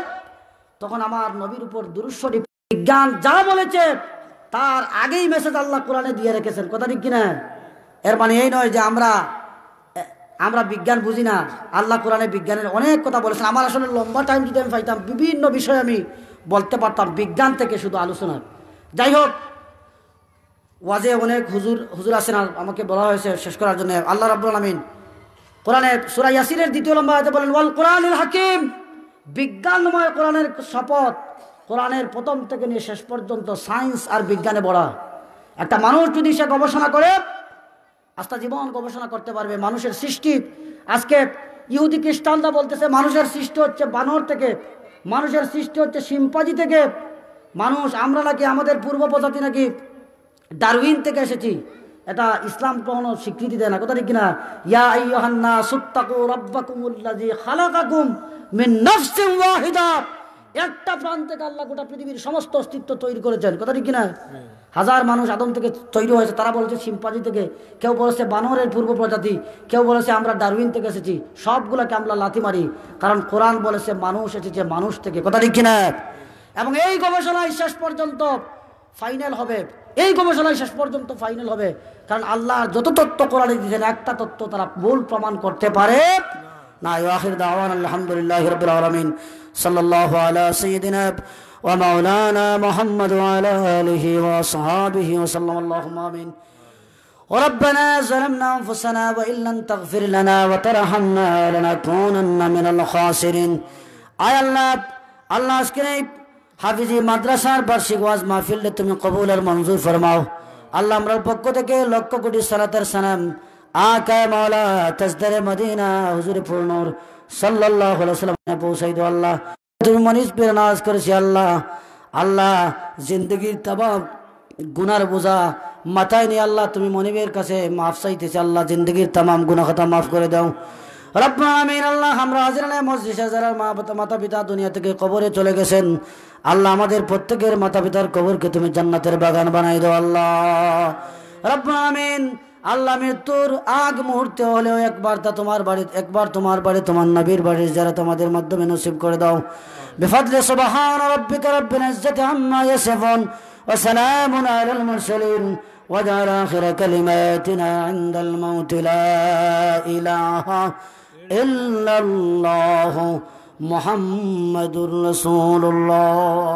Speaker 1: তখন আমার নবীর উপর দুরুশ্বরী বিজ্ঞান যা বলেছে, তার আগেই মেসেজ আল্লাহ কোরআনে দিয়ে রেখেছেন। কথা ঠিক কিনা? এর মানে এই নয় যে আমরা আমরা বিজ্ঞান বুঝি না। আল্লাহ কোরআনে বিজ্ঞানের অনেক কথা বলেছেন। আমার আসলে লম্বা টাইম যদি আমি পাইতাম, বিভিন্ন বিষয় আমি বলতে পারতাম। বিজ্ঞান থেকে শুধু আলোচনা। যাই হোক, ওয়াজে অনেক হুজুর হুজুর আছেন আর আমাকে বলা হয়েছে শেষ করার জন্য। আল্লাহ রাব্বুল আমিন কোরআনে সুরা ইয়াসিনের দ্বিতীয় লম্বা আয়াতে বলেন, ওয়াল কোরআনুল হাকিম। বিজ্ঞানময় কোরআনের শপথ কোরআনের প্রথম থেকে নিয়ে শেষ পর্যন্ত সায়েন্স আর বিজ্ঞানে বড়া একটা মানুষ যদি সে গবেষণা করে আস্থা জীবন গবেষণা করতে পারবে, মানুষের সৃষ্টি। আজকে ইহুদি খ্রিস্টানরা বলতেছে, মানুষের সৃষ্টি হচ্ছে বানর থেকে, মানুষের সৃষ্টি হচ্ছে সিম্পাজি থেকে। মানুষ, আমরা নাকি আমাদের পূর্ব প্রজাতি নাকি ডারউইন থেকে এসেছি। এটা ইসলাম কখনো স্বীকৃতি দেয় না। কথা ঠিক কিনা? ইয়া আইয়ুহান্না সুত্তাকু রাব্বাকুমুল্লাযী ওয়াহিদা। একটা থেকে আল্লাহ গোটা পৃথিবীর সমস্ত অস্তিত্ব তৈরি করেছেন। কথা ঠিক কিনা? হাজার মানুষ আদম থেকে তৈরি হয়েছে। তারা বলেছে সিম্পাজি থেকে কেউ বলেছে, বানরের পূর্ব প্রজাতি, কেউ বলেছে, আমরা ডারউইন থেকে এসেছি। সবগুলোকে আমরা লাথি মারি। কারণ কোরআন বলেছে, মানুষ এসেছে মানুষ থেকে। কথা ঠিক কিনা? এবং এই গবেষণায় শেষ পর্যন্ত ফাইনাল হবে। এই গবেষণায় শেষ পর্যন্ত ফাইনাল হবে। কারণ আল্লাহ যত তত্ত্ব কোরআনে দিয়েছেন, একটা তত্ত্ব তারা ভুল প্রমাণ করতে পারে না। আলহামদুলিল্লাহ আলমিন। সাল্লাহ আলা সৈয়দিনা ومولانا محمد وعلى آله وصحابه وسلم اللهم آمين وربنا ظلمنا أنفسنا وإن لم تغفر لنا وترحمنا لنكونن من الخاسرين আয় আল্লাহ আল্লাহ আজকে এই হাফিজি মাদ্রাসার বার্ষিক ওয়াজ মাহফিলে তুমি কবুল আর মঞ্জুর ফরমাও আল্লাহ আমরার পক্ষ থেকে লক্ষ কোটি সালাতের সালাম আকায় মাওলা তাজদারে মদিনা হুজুর পূর্ণর সাল্লাল্লাহু আলাইহি সাল্লাম পৌঁছাই দাও আল্লাহ তুমি মনিস পের নাজ করেছি আল্লাহ। আল্লাহ জিন্দগির তবাব, গুনার বোঝা মাথায় নিয়ে আল্লাহ তুমি মনিবের কাছে মাফ চাইতেছি। আল্লাহ জিন্দগির তামাম গুনা খাতা মাফ করে দাও। রব্বা আল্লাহ আমরা হাজিরানে মসজিদ যারা মা মাতা পিতা দুনিয়া থেকে কবরে চলে গেছেন। আল্লাহ আমাদের প্রত্যেকের মাতা পিতার কবরকে তুমি জান্নাতের বাগান বানাই দাও আল্লাহ। রব্বা আমিন আল্লাহ মৃত্যুর আগ মুহূর্তে হলেও একবার তা তোমার বাড়ি একবার তোমার বাড়ি তোমার নবীর বাড়ি যারা তোমাদের মাধ্যমে নসিব করে দাও بفضل سبحان ربك رب العزة عما يصفون وسلام على المرسلين واجعل آخر كلماتنا عند الموت لا إله إلا الله محمد رسول الله